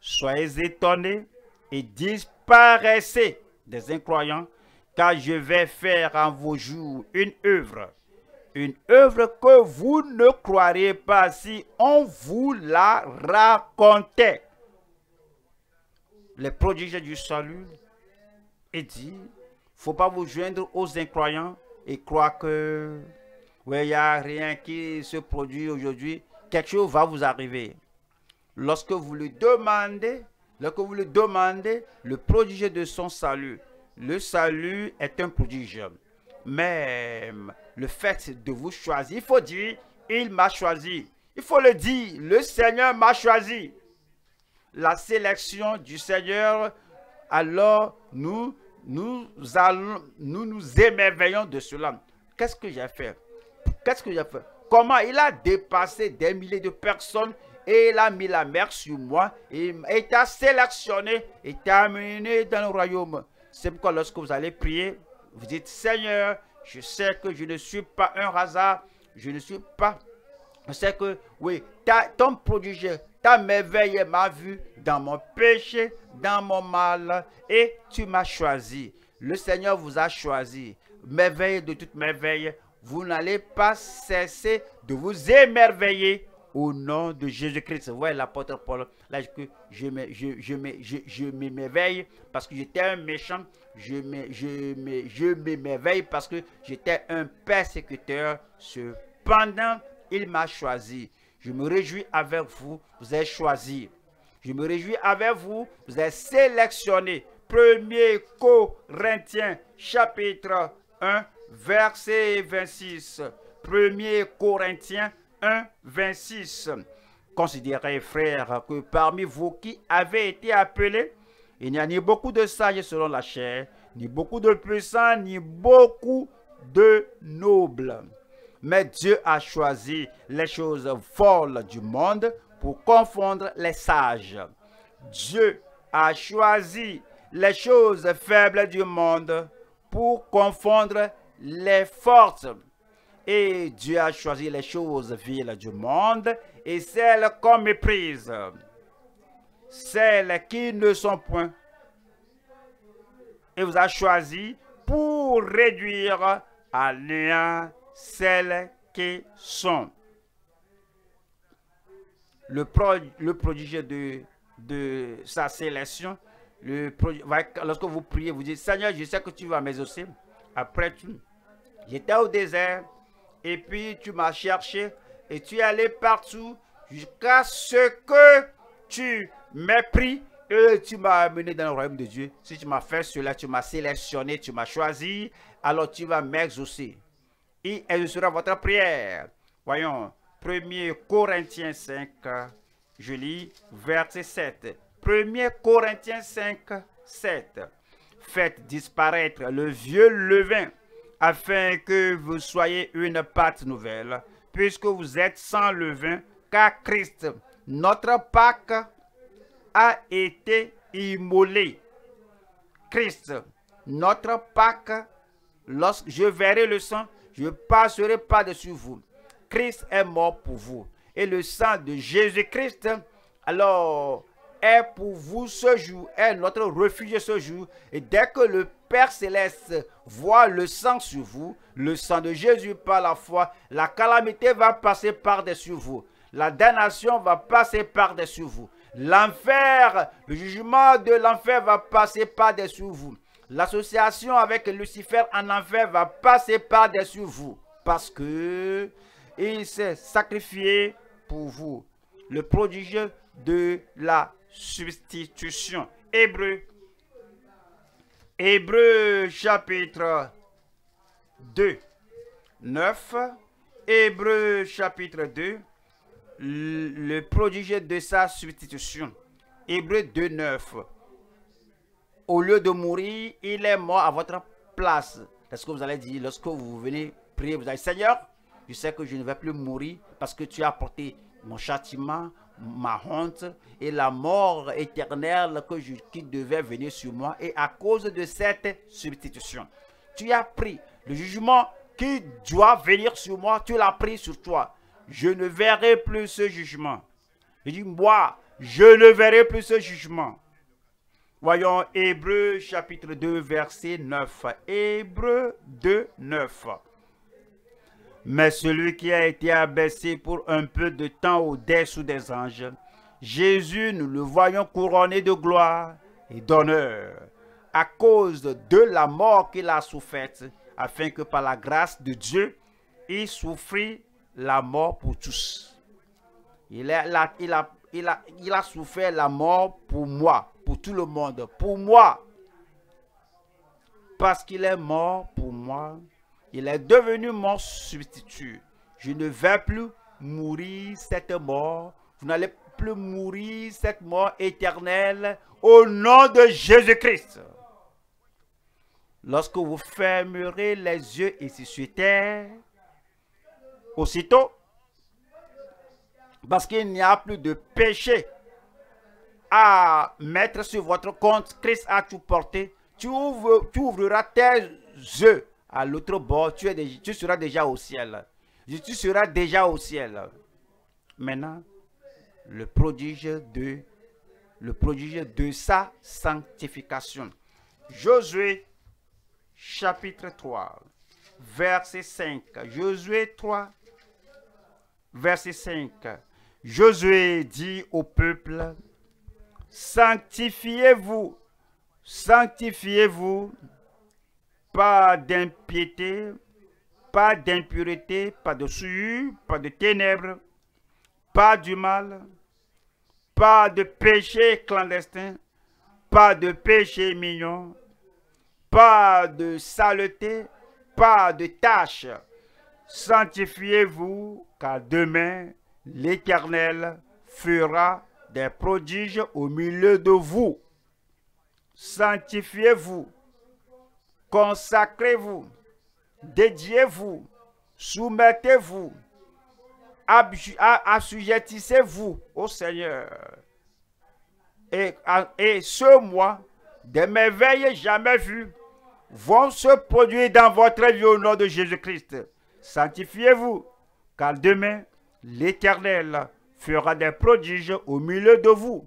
soyez étonnés et disparaissez des incroyants, car je vais faire en vos jours une œuvre, une œuvre que vous ne croiriez pas si on vous la racontait. Les prodiges du salut est dit, faut pas vous joindre aux incroyants et croire que il n'y a rien qui se produit aujourd'hui, quelque chose va vous arriver. Lorsque vous lui demandez, lorsque vous lui demandez le prodige de son salut, le salut est un prodige. Même le fait de vous choisir, il faut dire, il m'a choisi. Il faut le dire, le Seigneur m'a choisi. La sélection du Seigneur, alors nous nous allons, nous nous émerveillons de cela. Qu'est-ce que j'ai fait? Qu'est-ce que j'ai fait? Comment il a dépassé des milliers de personnes et il a mis la mer sur moi et il t'a sélectionné et t'a amené dans le royaume. C'est pourquoi lorsque vous allez prier, vous dites Seigneur, je sais que je ne suis pas un hasard, je ne suis pas. Je sais que, oui, ton prodige, ta merveille m'a vu dans mon péché, dans mon mal, et tu m'as choisi. Le Seigneur vous a choisi. Merveille de toute merveille, vous n'allez pas cesser de vous émerveiller au nom de Jésus-Christ. Vous voyez l'apôtre Paul, là, je, je, je, je, m'émerveille parce que j'étais un méchant. Je, m'émerveille parce que j'étais un persécuteur. Cependant, il m'a choisi. Je me réjouis avec vous, vous êtes choisi. Je me réjouis avec vous, vous êtes sélectionné 1er Corinthiens chapitre 1 verset 26. 1er Corinthiens 1 26. Considérez, frères, que parmi vous qui avez été appelés, il n'y a ni beaucoup de sages selon la chair, ni beaucoup de puissants, ni beaucoup de nobles. Mais Dieu a choisi les choses folles du monde pour confondre les sages. Dieu a choisi les choses faibles du monde pour confondre les fortes. Et Dieu a choisi les choses viles du monde et celles qu'on méprise, celles qui ne sont point. Et vous a choisi pour réduire à néant celles qui sont. Le, prodige de, de sa sélection, le, lorsque vous priez, vous dites, Seigneur, je sais que tu vas m'exaucer. Après, tu, j'étais au désert, et puis tu m'as cherché, et tu es allé partout, jusqu'à ce que tu m'aies pris, et tu m'as amené dans le royaume de Dieu. Si tu m'as fait cela, tu m'as sélectionné, tu m'as choisi, alors tu vas m'exaucer. Et elle sera votre prière. Voyons, 1 Corinthiens 5, je lis verset 7. 1 Corinthiens 5, 7. Faites disparaître le vieux levain afin que vous soyez une pâte nouvelle, puisque vous êtes sans levain, car Christ, notre Pâque, a été immolé. Christ, notre Pâque, lorsque je verrai le sang, je passerai pas dessus vous. Christ est mort pour vous. Et le sang de Jésus-Christ, alors, est pour vous ce jour, est notre refuge ce jour. Et dès que le Père céleste voit le sang sur vous, le sang de Jésus par la foi, la calamité va passer par-dessus vous. La damnation va passer par-dessus vous. L'enfer, le jugement de l'enfer va passer par-dessus vous. L'association avec Lucifer en enfer va passer par-dessus vous. Parce que il s'est sacrifié pour vous. Le prodige de la substitution. Hébreu. Hébreu chapitre 2, 9. Hébreu chapitre 2. Le prodige de sa substitution. Hébreu 2, 9. Au lieu de mourir, il est mort à votre place. est ce que vous allez dire lorsque vous venez prier. Vous allez, Seigneur, je sais que je ne vais plus mourir parce que tu as apporté mon châtiment, ma honte et la mort éternelle que je, qui devait venir sur moi. Et à cause de cette substitution, tu as pris le jugement qui doit venir sur moi, tu l'as pris sur toi. Je ne verrai plus ce jugement. Je dis, moi, je ne verrai plus ce jugement. Voyons Hébreu chapitre 2, verset 9. Hébreu 2, 9 mais celui qui a été abaissé pour un peu de temps au-dessous des anges. Jésus, nous le voyons couronné de gloire et d'honneur à cause de la mort qu'il a souffert, afin que par la grâce de Dieu, il souffrit la mort pour tous. Il a souffert la mort pour moi, pour tout le monde, pour moi. Parce qu'il est mort pour moi, il est devenu mon substitut. Je ne vais plus mourir cette mort. Vous n'allez plus mourir cette mort éternelle au nom de Jésus-Christ. Lorsque vous fermerez les yeux ici sur terre, aussitôt, parce qu'il n'y a plus de péché à mettre sur votre compte, Christ a tout porté, tu, tu ouvriras tes yeux à l'autre bord, tu, es tu seras déjà au ciel. Tu seras déjà au ciel. Maintenant, le prodige de, le prodige de sa sanctification. Josué chapitre 3, verset 5. Josué 3, verset 5. Josué dit au peuple, sanctifiez-vous, sanctifiez-vous pas d'impiété, pas d'impureté, pas de souillure, pas de ténèbres, pas du mal, pas de péché clandestin, pas de péché mignon, pas de saleté, pas de tâche. Sanctifiez-vous, car demain l'Éternel fera des prodiges au milieu de vous. Sanctifiez-vous, consacrez-vous, dédiez-vous, soumettez-vous, assujettissez-vous au Seigneur. Et, ce mois, des merveilles jamais vues vont se produire dans votre vie au nom de Jésus-Christ. Sanctifiez-vous, car demain, l'Éternel fera des prodiges au milieu de vous.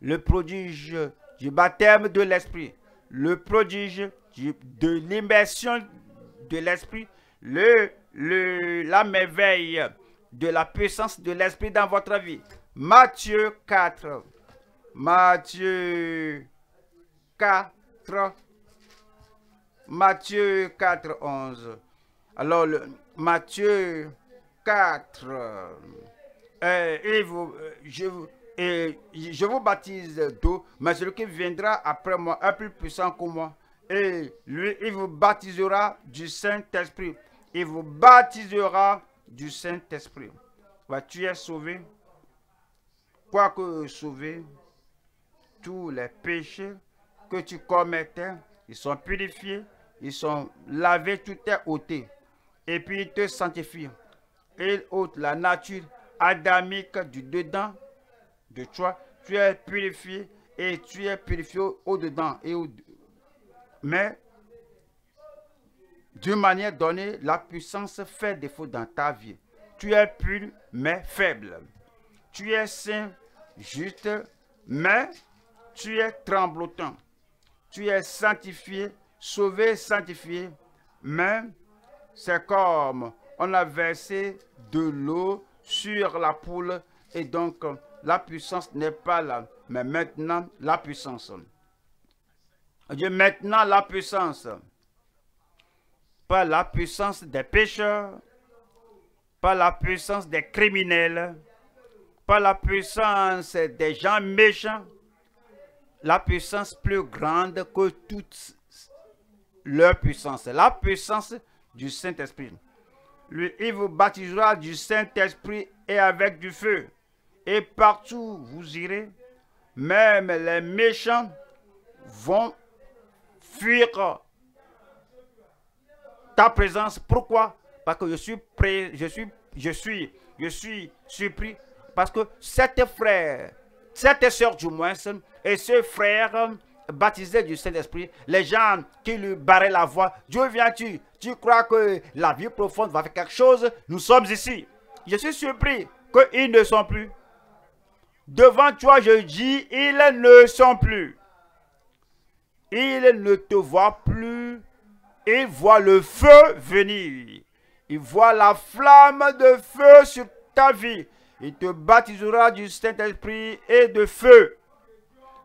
Le prodige du baptême de l'Esprit, le prodige de l'immersion de l'Esprit, le, le, la merveille de la puissance de l'Esprit dans votre vie. Matthieu 4. Matthieu 4. Matthieu 4, 11. Alors, le, Matthieu 4. Euh, et vous, euh, je, et je vous baptise d'eau, mais celui qui viendra après moi est plus puissant que moi. Et lui, il vous baptisera du Saint-Esprit. Il vous baptisera du Saint-Esprit. tu es sauvé. Quoique sauvé, tous les péchés que tu commettais, ils sont purifiés, ils sont lavés, tout est ôté. Et puis il te sanctifie. Il ôte la nature adamique du dedans de toi. Tu es purifié et tu es purifié au-dedans. Et au Mais d'une manière donnée, la puissance fait défaut dans ta vie. Tu es pur, mais faible. Tu es saint, juste, mais tu es tremblotant. Tu es sanctifié, sauvé, sanctifié, mais c'est comme on a versé de l'eau sur la poule et donc la puissance n'est pas là. Mais maintenant, la puissance. Dieu, maintenant la puissance. Pas la puissance des pécheurs, pas la puissance des criminels, pas la puissance des gens méchants, la puissance plus grande que toute leur puissance, la puissance du Saint-Esprit. Il vous baptisera du Saint-Esprit et avec du feu. Et partout vous irez, même les méchants vont fuir ta présence. Pourquoi? Parce que je suis prêt, je suis, je suis, je suis surpris. Parce que cette frère, cette soeur du moins, et ce frère baptisé du Saint-Esprit, les gens qui lui barraient la voie, Dieu viens-tu? Tu crois que la vie profonde va faire quelque chose? Nous sommes ici. Je suis surpris qu'ils ne sont plus. Devant toi, je dis, ils ne sont plus. Ils ne te voient plus. Ils voient le feu venir. Ils voient la flamme de feu sur ta vie. Il te baptisera du Saint-Esprit et de feu.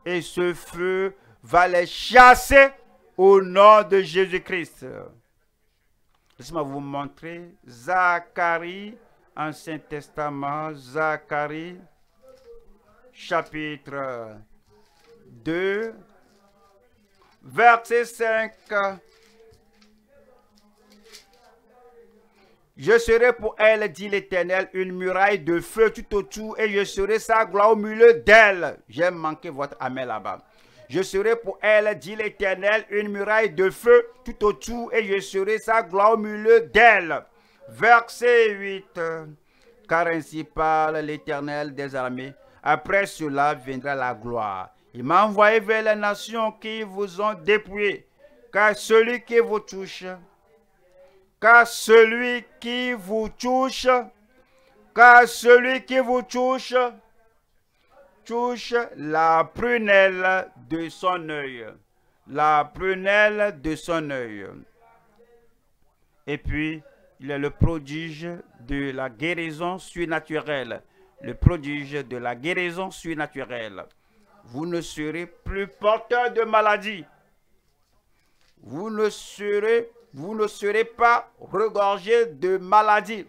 Et ce feu va les chasser au nom de Jésus-Christ. Laissez-moi vous montrer Zacharie, Ancien Testament, Zacharie, chapitre 2, verset 5. Je serai pour elle, dit l'Éternel, une muraille de feu tout autour, et je serai sa gloire au milieu d'elle. J'ai manqué votre amen là-bas. Je serai pour elle, dit l'Éternel, une muraille de feu tout autour, et je serai sa gloire au milieu d'elle. Verset 8. Car ainsi parle l'Éternel des armées. Après cela viendra la gloire. Il m'a envoyé vers les nations qui vous ont dépouillé. Car celui qui vous touche, car celui qui vous touche, car celui qui vous touche, touche la prunelle de son œil. La prunelle de son œil. Et puis, il est le prodige de la guérison surnaturelle. Le prodige de la guérison surnaturelle. Vous ne serez plus porteur de maladie. Vous ne serez, pas regorgé de maladie.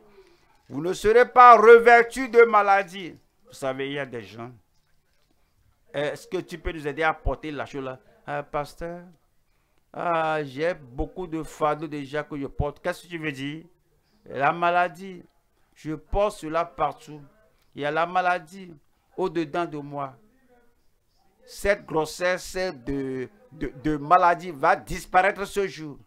Vous ne serez pas revêtu de maladie. Vous savez, il y a des gens est-ce que tu peux nous aider à porter la chose là? Ah, Pasteur, ah, j'ai beaucoup de fardeaux déjà que je porte. Qu'est-ce que tu veux dire? La maladie. Je porte cela partout. Il y a la maladie au-dedans de moi. Cette grossesse de, maladie va disparaître ce jour.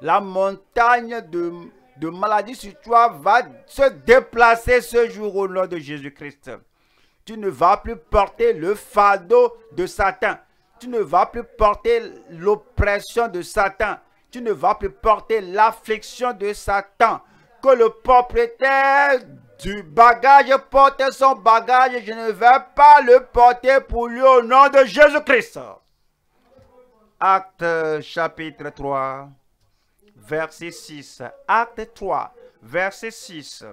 La montagne de, de maladie sur toi va se déplacer ce jour au nom de Jésus-Christ. Tu ne vas plus porter le fardeau de Satan. Tu ne vas plus porter l'oppression de Satan. Tu ne vas plus porter l'affliction de Satan. Que le propriétaire du bagage porte son bagage. Je ne vais pas le porter pour lui au nom de Jésus-Christ. Acte chapitre 3 verset 6. Acte 3, verset 6.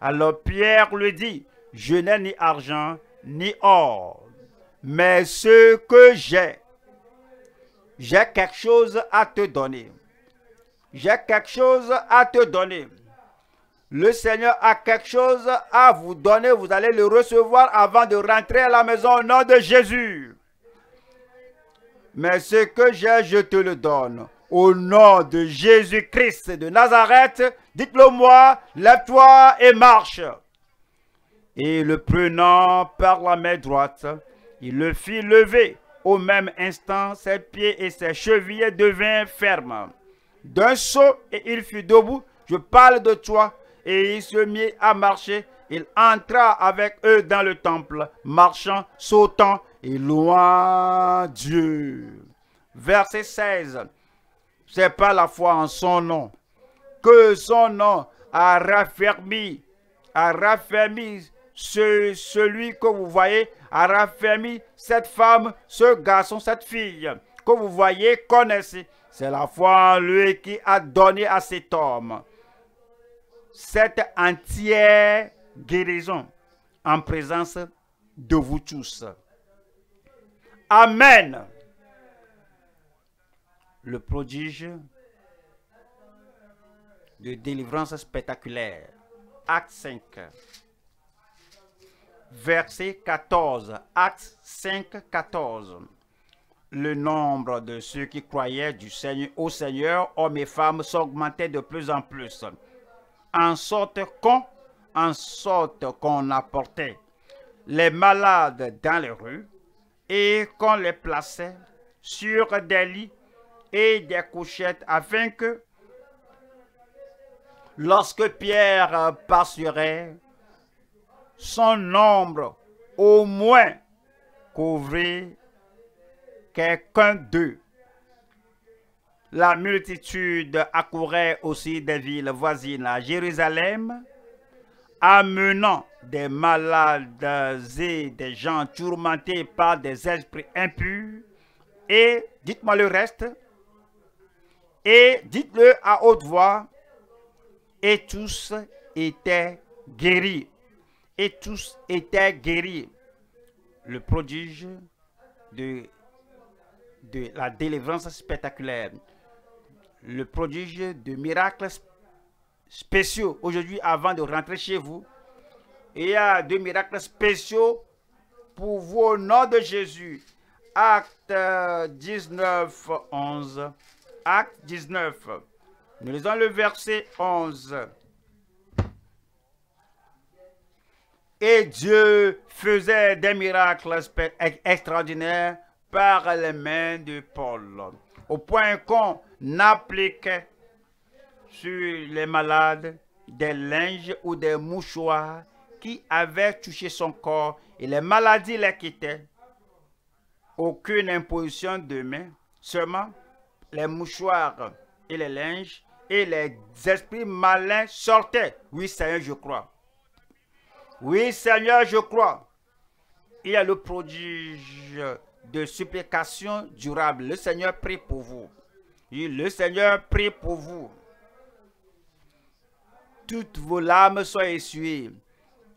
Alors Pierre lui dit, je n'ai ni argent ni or, mais ce que j'ai, j'ai quelque chose à te donner. J'ai quelque chose à te donner. Le Seigneur a quelque chose à vous donner. Vous allez le recevoir avant de rentrer à la maison au nom de Jésus. Mais ce que j'ai, je te le donne au nom de Jésus-Christ de Nazareth, dites-le moi, lève-toi et marche. Et le prenant par la main droite, il le fit lever. Au même instant, ses pieds et ses chevilles devinrent fermes. D'un saut, et il fut debout. Je parle de toi. Et il se mit à marcher. Il entra avec eux dans le temple, marchant, sautant et louant Dieu. Verset 16 c'est pas la foi en son nom. Que son nom a raffermi, a raffermi ce, celui que vous voyez, a raffermi cette femme, ce garçon, cette fille que vous voyez, connaissez. C'est la foi en lui qui a donné à cet homme cette entière guérison en présence de vous tous. Amen le prodige de délivrance spectaculaire. Acte 5. Verset 14. Acte 5, 14. Le nombre de ceux qui croyaient du Seigneur, au Seigneur, hommes et femmes, s'augmentait de plus en plus. En sorte qu'on, en sorte qu'on apportait les malades dans les rues et qu'on les plaçait sur des lits et des couchettes afin que lorsque Pierre passerait, son nombre au moins couvrait quelqu'un d'eux. La multitude accourait aussi des villes voisines à Jérusalem, amenant des malades et des gens tourmentés par des esprits impurs. Et, dites-moi le reste, et dites-le à haute voix, et tous étaient guéris. Et tous étaient guéris. Le prodige de, de la délivrance spectaculaire. Le prodige de miracles spéciaux. Aujourd'hui, avant de rentrer chez vous, il y a deux miracles spéciaux pour vous au nom de Jésus. Acte 19, 11. Acte 19. Nous lisons le verset 11. Et Dieu faisait des miracles extraordinaires par les mains de Paul, au point qu'on appliquait sur les malades des linges ou des mouchoirs qui avaient touché son corps et les maladies les quittaient. Aucune imposition de main, seulement les mouchoirs et les linges et les esprits malins sortaient. Oui, Seigneur, je crois. Oui, Seigneur, je crois. Il y a le prodige de supplication durable. Le Seigneur prie pour vous. Le Seigneur prie pour vous. Toutes vos larmes sont essuyées.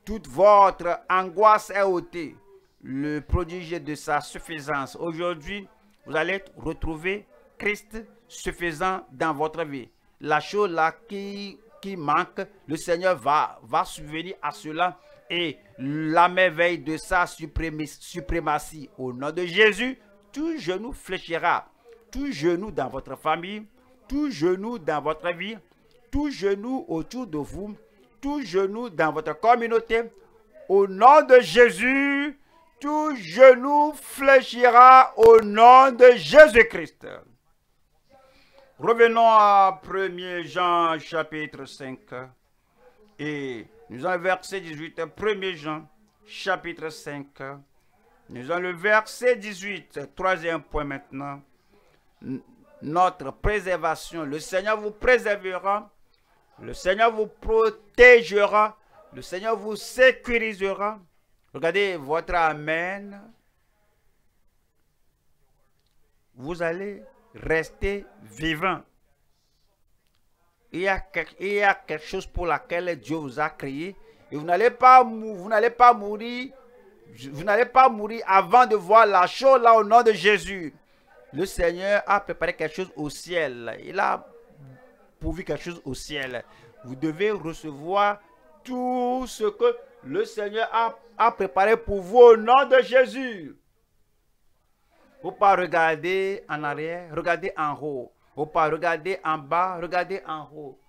Toute votre angoisse est ôtée. Le prodige de sa suffisance. Aujourd'hui, vous allez retrouver Christ suffisant dans votre vie. La chose là qui, qui manque, le Seigneur va, va subvenir à cela et la merveille de sa suprématie au nom de Jésus, tout genou fléchira, tout genou dans votre famille, tout genou dans votre vie, tout genou autour de vous, tout genou dans votre communauté, au nom de Jésus, tout genou fléchira au nom de Jésus-Christ. Revenons à 1 Jean chapitre 5 et nous avons le verset 18, 1 Jean chapitre 5. Nous avons le verset 18, troisième point maintenant. Notre préservation. Le Seigneur vous préservera. Le Seigneur vous protégera. Le Seigneur vous sécurisera. Regardez votre Amen. Vous allez rester vivant. Il y, a quelque, chose pour laquelle Dieu vous a créé. Et vous n'allez pas, vous n'allez pas mourir. Vous n'allez pas mourir avant de voir la chose là au nom de Jésus. Le Seigneur a préparé quelque chose au ciel. Il a pourvu quelque chose au ciel. Vous devez recevoir tout ce que le Seigneur a, préparé pour vous au nom de Jésus. Faut pas regarder en arrière, regardez en haut. Faut pas regarder en bas, regardez en haut.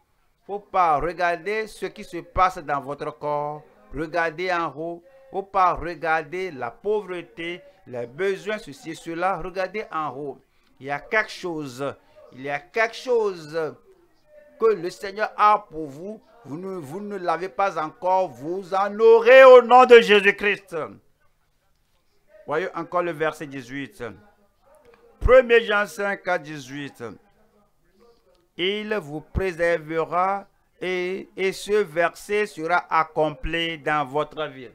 Faut pas regarder ce qui se passe dans votre corps, regardez en haut. Faut pas regarder la pauvreté, les besoins, ceci cela, regardez en haut. Il y a quelque chose, il y a quelque chose que le Seigneur a pour vous. Vous ne, vous ne l'avez pas encore, vous en aurez au nom de Jésus-Christ. Voyez encore le verset 18. 1 Jean 5 à 18. Il vous préservera et, et ce verset sera accompli dans votre vie.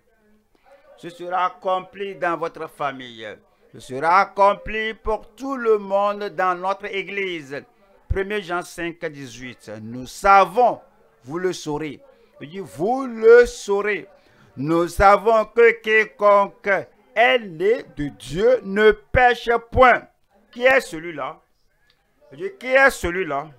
Ce sera accompli dans votre famille. Ce sera accompli pour tout le monde dans notre Église. 1 Jean 5, 18. Nous savons, vous le saurez. vous le saurez. Nous savons que quiconque est né de Dieu ne pêche point. Qui est celui-là? Qui est celui-là?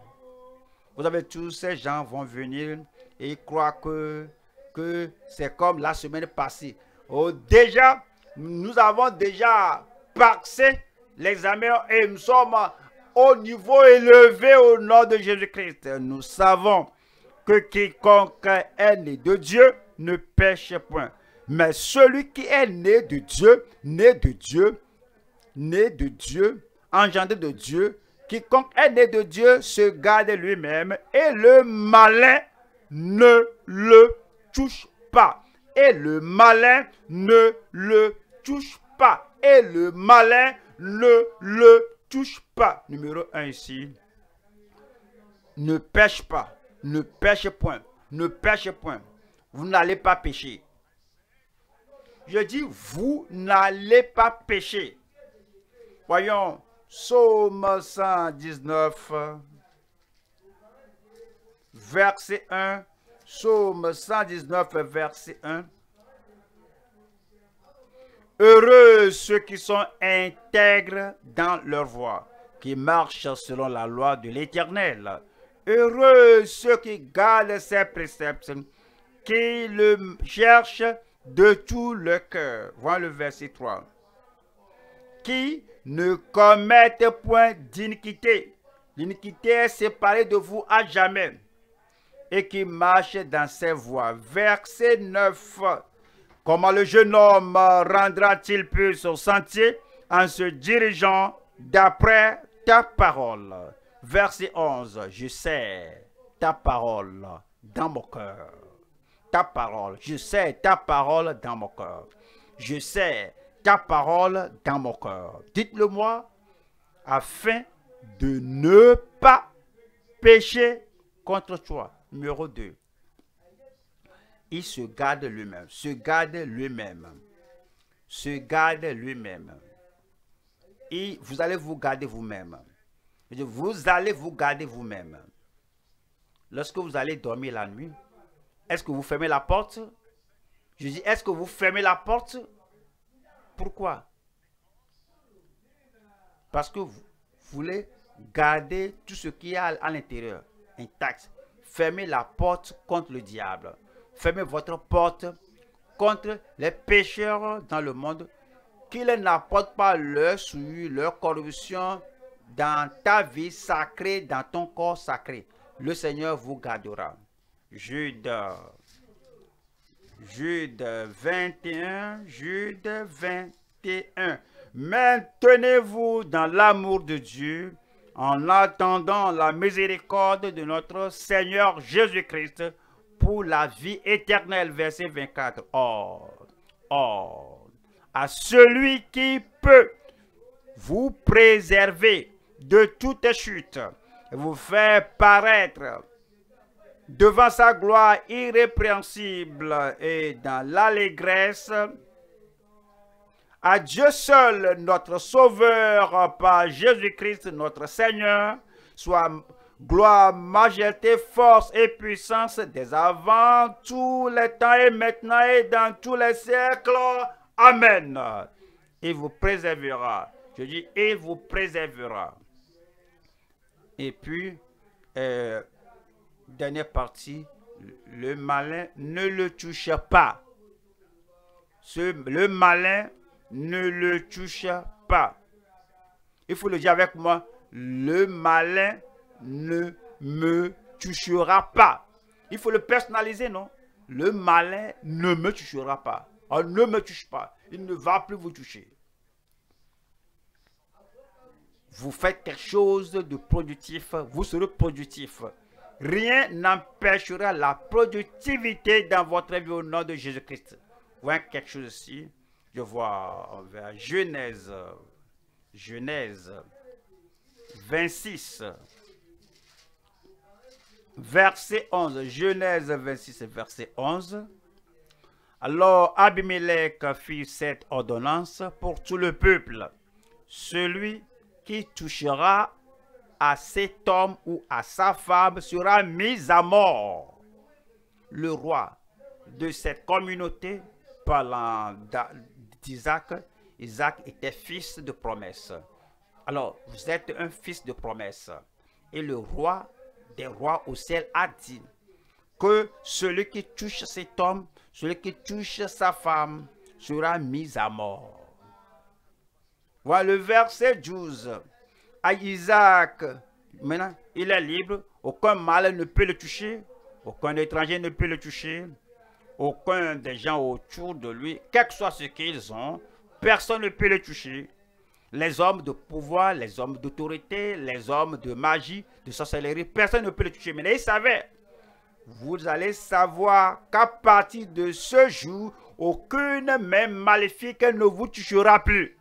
Vous avez tous ces gens vont venir et croient que, que c'est comme la semaine passée. Oh, déjà, nous avons déjà passé l'examen et nous sommes au niveau élevé au nom de Jésus-Christ. Nous savons que quiconque est né de Dieu ne pêche point. Mais celui qui est né de Dieu, né de Dieu, né de Dieu, engendré de Dieu, quiconque est né de Dieu se garde lui-même et le malin ne le touche pas. Et le malin ne le touche pas. Et le malin ne le touche pas. Numéro 1 ici. Ne pêche pas. Ne pêche point. Ne pêche point. Vous n'allez pas pécher. Je dis, vous n'allez pas pécher. Voyons, Psaume 119, verset 1. Psaume 119, verset 1. Heureux ceux qui sont intègres dans leur voie, qui marchent selon la loi de l'Éternel. Heureux ceux qui gardent ses préceptes, qui le cherchent de tout le cœur. Voilà le verset 3. Qui ne commettent point d'iniquité. L'iniquité est séparée de vous à jamais. Et qui marche dans ses voies. Verset 9. Comment le jeune homme rendra-t-il plus son sentier en se dirigeant d'après ta parole? Verset 11. Je sais ta parole dans mon cœur ta parole. Je sais ta parole dans mon cœur. Je sais ta parole dans mon cœur. Dites-le moi afin de ne pas pécher contre toi. Numéro 2. Il se garde lui-même. Se garde lui-même. Se garde lui-même. Et vous allez vous garder vous-même. Vous allez vous garder vous-même. Lorsque vous allez dormir la nuit, est-ce que vous fermez la porte? Je dis, est-ce que vous fermez la porte? Pourquoi? Parce que vous voulez garder tout ce qui y a à l'intérieur intact. Fermez la porte contre le diable. Fermez votre porte contre les pécheurs dans le monde, qu'ils n'apportent pas leur souillure, leur corruption dans ta vie sacrée, dans ton corps sacré. Le Seigneur vous gardera. Jude, Jude 21, Jude 21. Maintenez-vous dans l'amour de Dieu en attendant la miséricorde de notre Seigneur Jésus-Christ pour la vie éternelle. Verset 24. Or, or, à celui qui peut vous préserver de toute chute vous faire paraître devant sa gloire irrépréhensible et dans l'allégresse à Dieu seul, notre Sauveur, par Jésus-Christ, notre Seigneur, soit gloire, majesté, force et puissance dès avant tous les temps et maintenant et dans tous les siècles. Amen. Il vous préservera. Je dis, il vous préservera. Et puis, euh, dernière partie, le malin ne le touche pas. Le malin ne le touche pas. Il faut le dire avec moi, le malin ne me touchera pas. Il faut le personnaliser, non? Le malin ne me touchera pas. On ne me touche pas. Il ne va plus vous toucher. Vous faites quelque chose de productif, vous serez productif. Rien n'empêchera la productivité dans votre vie au nom de Jésus-Christ. Voyez quelque chose ici? Je vois vers Genèse, Genèse 26, verset 11. Genèse 26, verset 11. Alors Abimelech fit cette ordonnance pour tout le peuple. Celui qui touchera à cet homme ou à sa femme sera mis à mort. Le roi de cette communauté, parlant Isaac, Isaac était fils de promesse. Alors, vous êtes un fils de promesse. Et le roi des rois au ciel a dit que celui qui touche cet homme, celui qui touche sa femme, sera mis à mort. Voilà le verset 12. À Isaac, maintenant, il est libre. Aucun mal ne peut le toucher. Aucun étranger ne peut le toucher aucun des gens autour de lui, quel que soit ce qu'ils ont, personne ne peut le toucher. Les hommes de pouvoir, les hommes d'autorité, les hommes de magie, de sorcellerie, personne ne peut le toucher. Mais il savait, vous allez savoir qu'à partir de ce jour, aucune main maléfique ne vous touchera plus.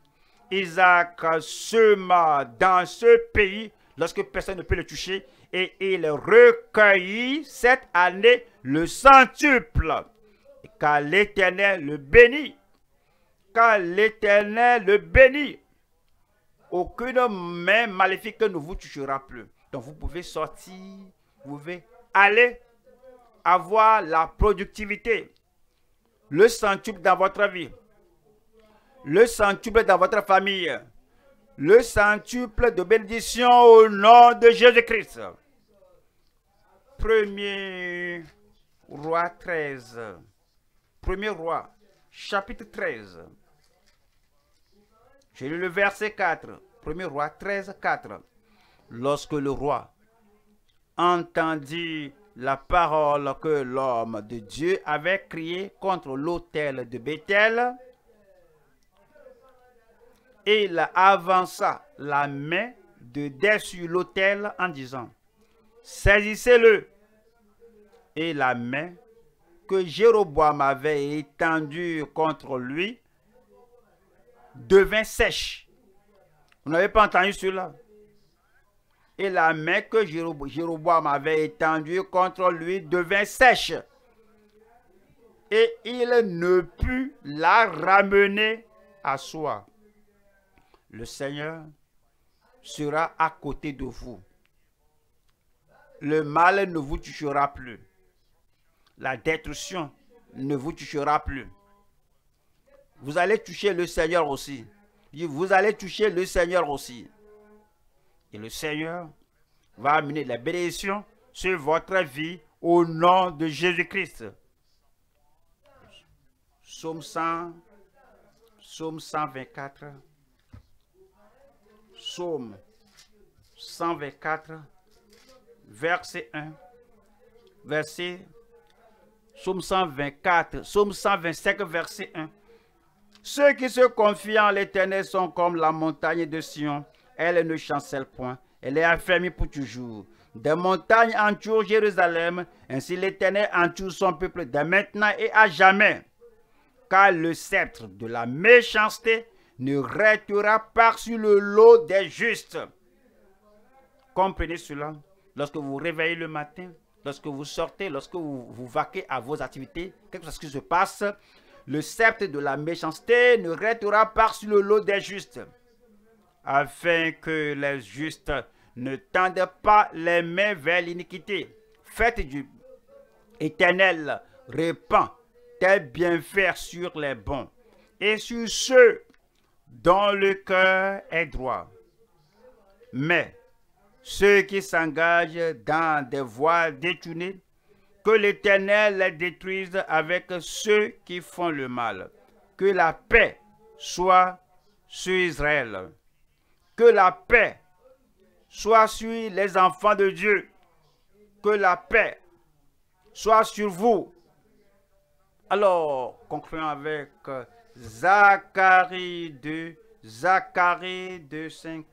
Isaac sema dans ce pays lorsque personne ne peut le toucher et il recueillit cette année le centuple car l'Éternel le bénit. Car l'Éternel le bénit. Aucune main maléfique ne vous touchera plus. Donc vous pouvez sortir, vous pouvez aller avoir la productivité, le centuple dans votre vie, le centuple dans votre famille, le centuple de bénédiction au nom de Jésus-Christ. Premier roi 13. Premier roi, chapitre 13. J'ai lu le verset 4. Premier roi 13, 4. Lorsque le roi entendit la parole que l'homme de Dieu avait crié contre l'autel de Bethel, il avança la main de dessus l'autel en disant, saisissez-le. Et la main que Jéroboam avait étendu contre lui devint sèche. Vous n'avez pas entendu cela? Et la main que Jéroboam avait étendue contre lui devint sèche. Et il ne put la ramener à soi. Le Seigneur sera à côté de vous. Le mal ne vous touchera plus la destruction ne vous touchera plus. Vous allez toucher le Seigneur aussi. Vous allez toucher le Seigneur aussi. Et le Seigneur va amener la bénédiction sur votre vie au nom de Jésus-Christ. Psaume 100, Psaume 124, Psaume 124, verset 1, verset, Psaume 124, Psaume 125, verset 1. Ceux qui se confient en l'Éternel sont comme la montagne de Sion. Elle ne chancelle point. Elle est affermie pour toujours. Des montagnes entourent Jérusalem. Ainsi l'Éternel entoure son peuple de maintenant et à jamais. Car le sceptre de la méchanceté ne restera pas sur le lot des justes. Comprenez cela. Lorsque vous réveillez le matin, lorsque vous sortez, lorsque vous, vous vaquez à vos activités, quelque chose qui se passe, le sceptre de la méchanceté ne restera pas sur le lot des justes, afin que les justes ne tendent pas les mains vers l'iniquité. Faites du éternel, répand tes bienfaits sur les bons et sur ceux dont le cœur est droit. Mais ceux qui s'engagent dans des voies détournées, que l'Éternel les détruise avec ceux qui font le mal. Que la paix soit sur Israël. Que la paix soit sur les enfants de Dieu. Que la paix soit sur vous. Alors, concluons avec Zacharie 2, Zacharie 2, 5.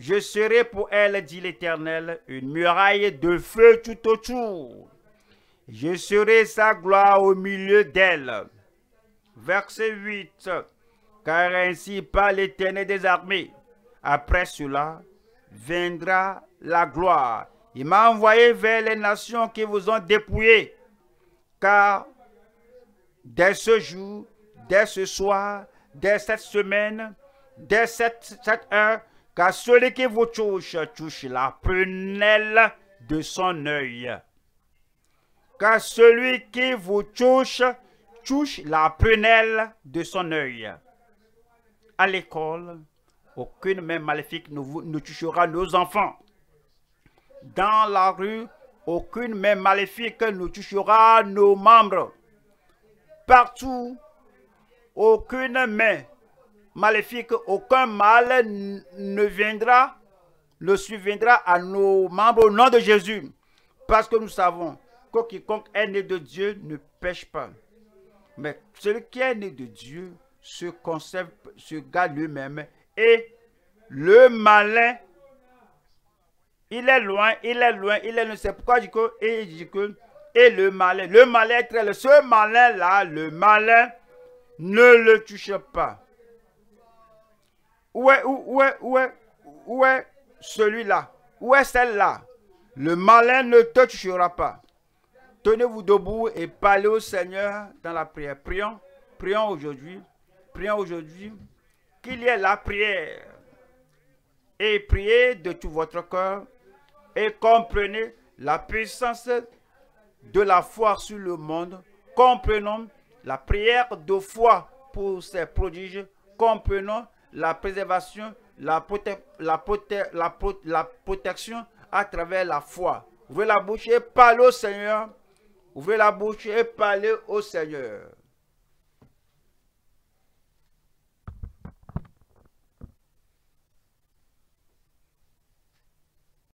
Je serai pour elle, dit l'Éternel, une muraille de feu tout autour. Je serai sa gloire au milieu d'elle. Verset 8. Car ainsi par l'Éternel des armées. Après cela viendra la gloire. Il m'a envoyé vers les nations qui vous ont dépouillé. Car dès ce jour, dès ce soir, dès cette semaine, dès cette, cette heure, car celui qui vous touche, touche la prunelle de son œil. Car celui qui vous touche, touche la prunelle de son œil. À l'école, aucune main maléfique ne, vous, ne touchera nos enfants. Dans la rue, aucune main maléfique ne touchera nos membres. Partout, aucune main maléfique, aucun mal ne viendra, ne surviendra à nos membres au nom de Jésus. Parce que nous savons que quiconque est né de Dieu ne pêche pas. Mais celui qui est né de Dieu se conserve, se garde lui-même. Et le malin, il est loin, il est loin, il est loin. C'est pourquoi je dis que, et dit que, et le malin, le malin est très, ce malin-là, le malin, ne le touche pas. Où est, où, est, où est, où est celui-là? Où est celle-là? Le malin ne te touchera pas. Tenez-vous debout et parlez au Seigneur dans la prière. Prions, prions aujourd'hui, prions aujourd'hui qu'il y ait la prière. Et priez de tout votre cœur et comprenez la puissance de la foi sur le monde. Comprenons la prière de foi pour ces prodiges. Comprenons la préservation, la, protection à travers la foi. Ouvrez la bouche et parlez au Seigneur. Ouvrez la bouche et parlez au Seigneur.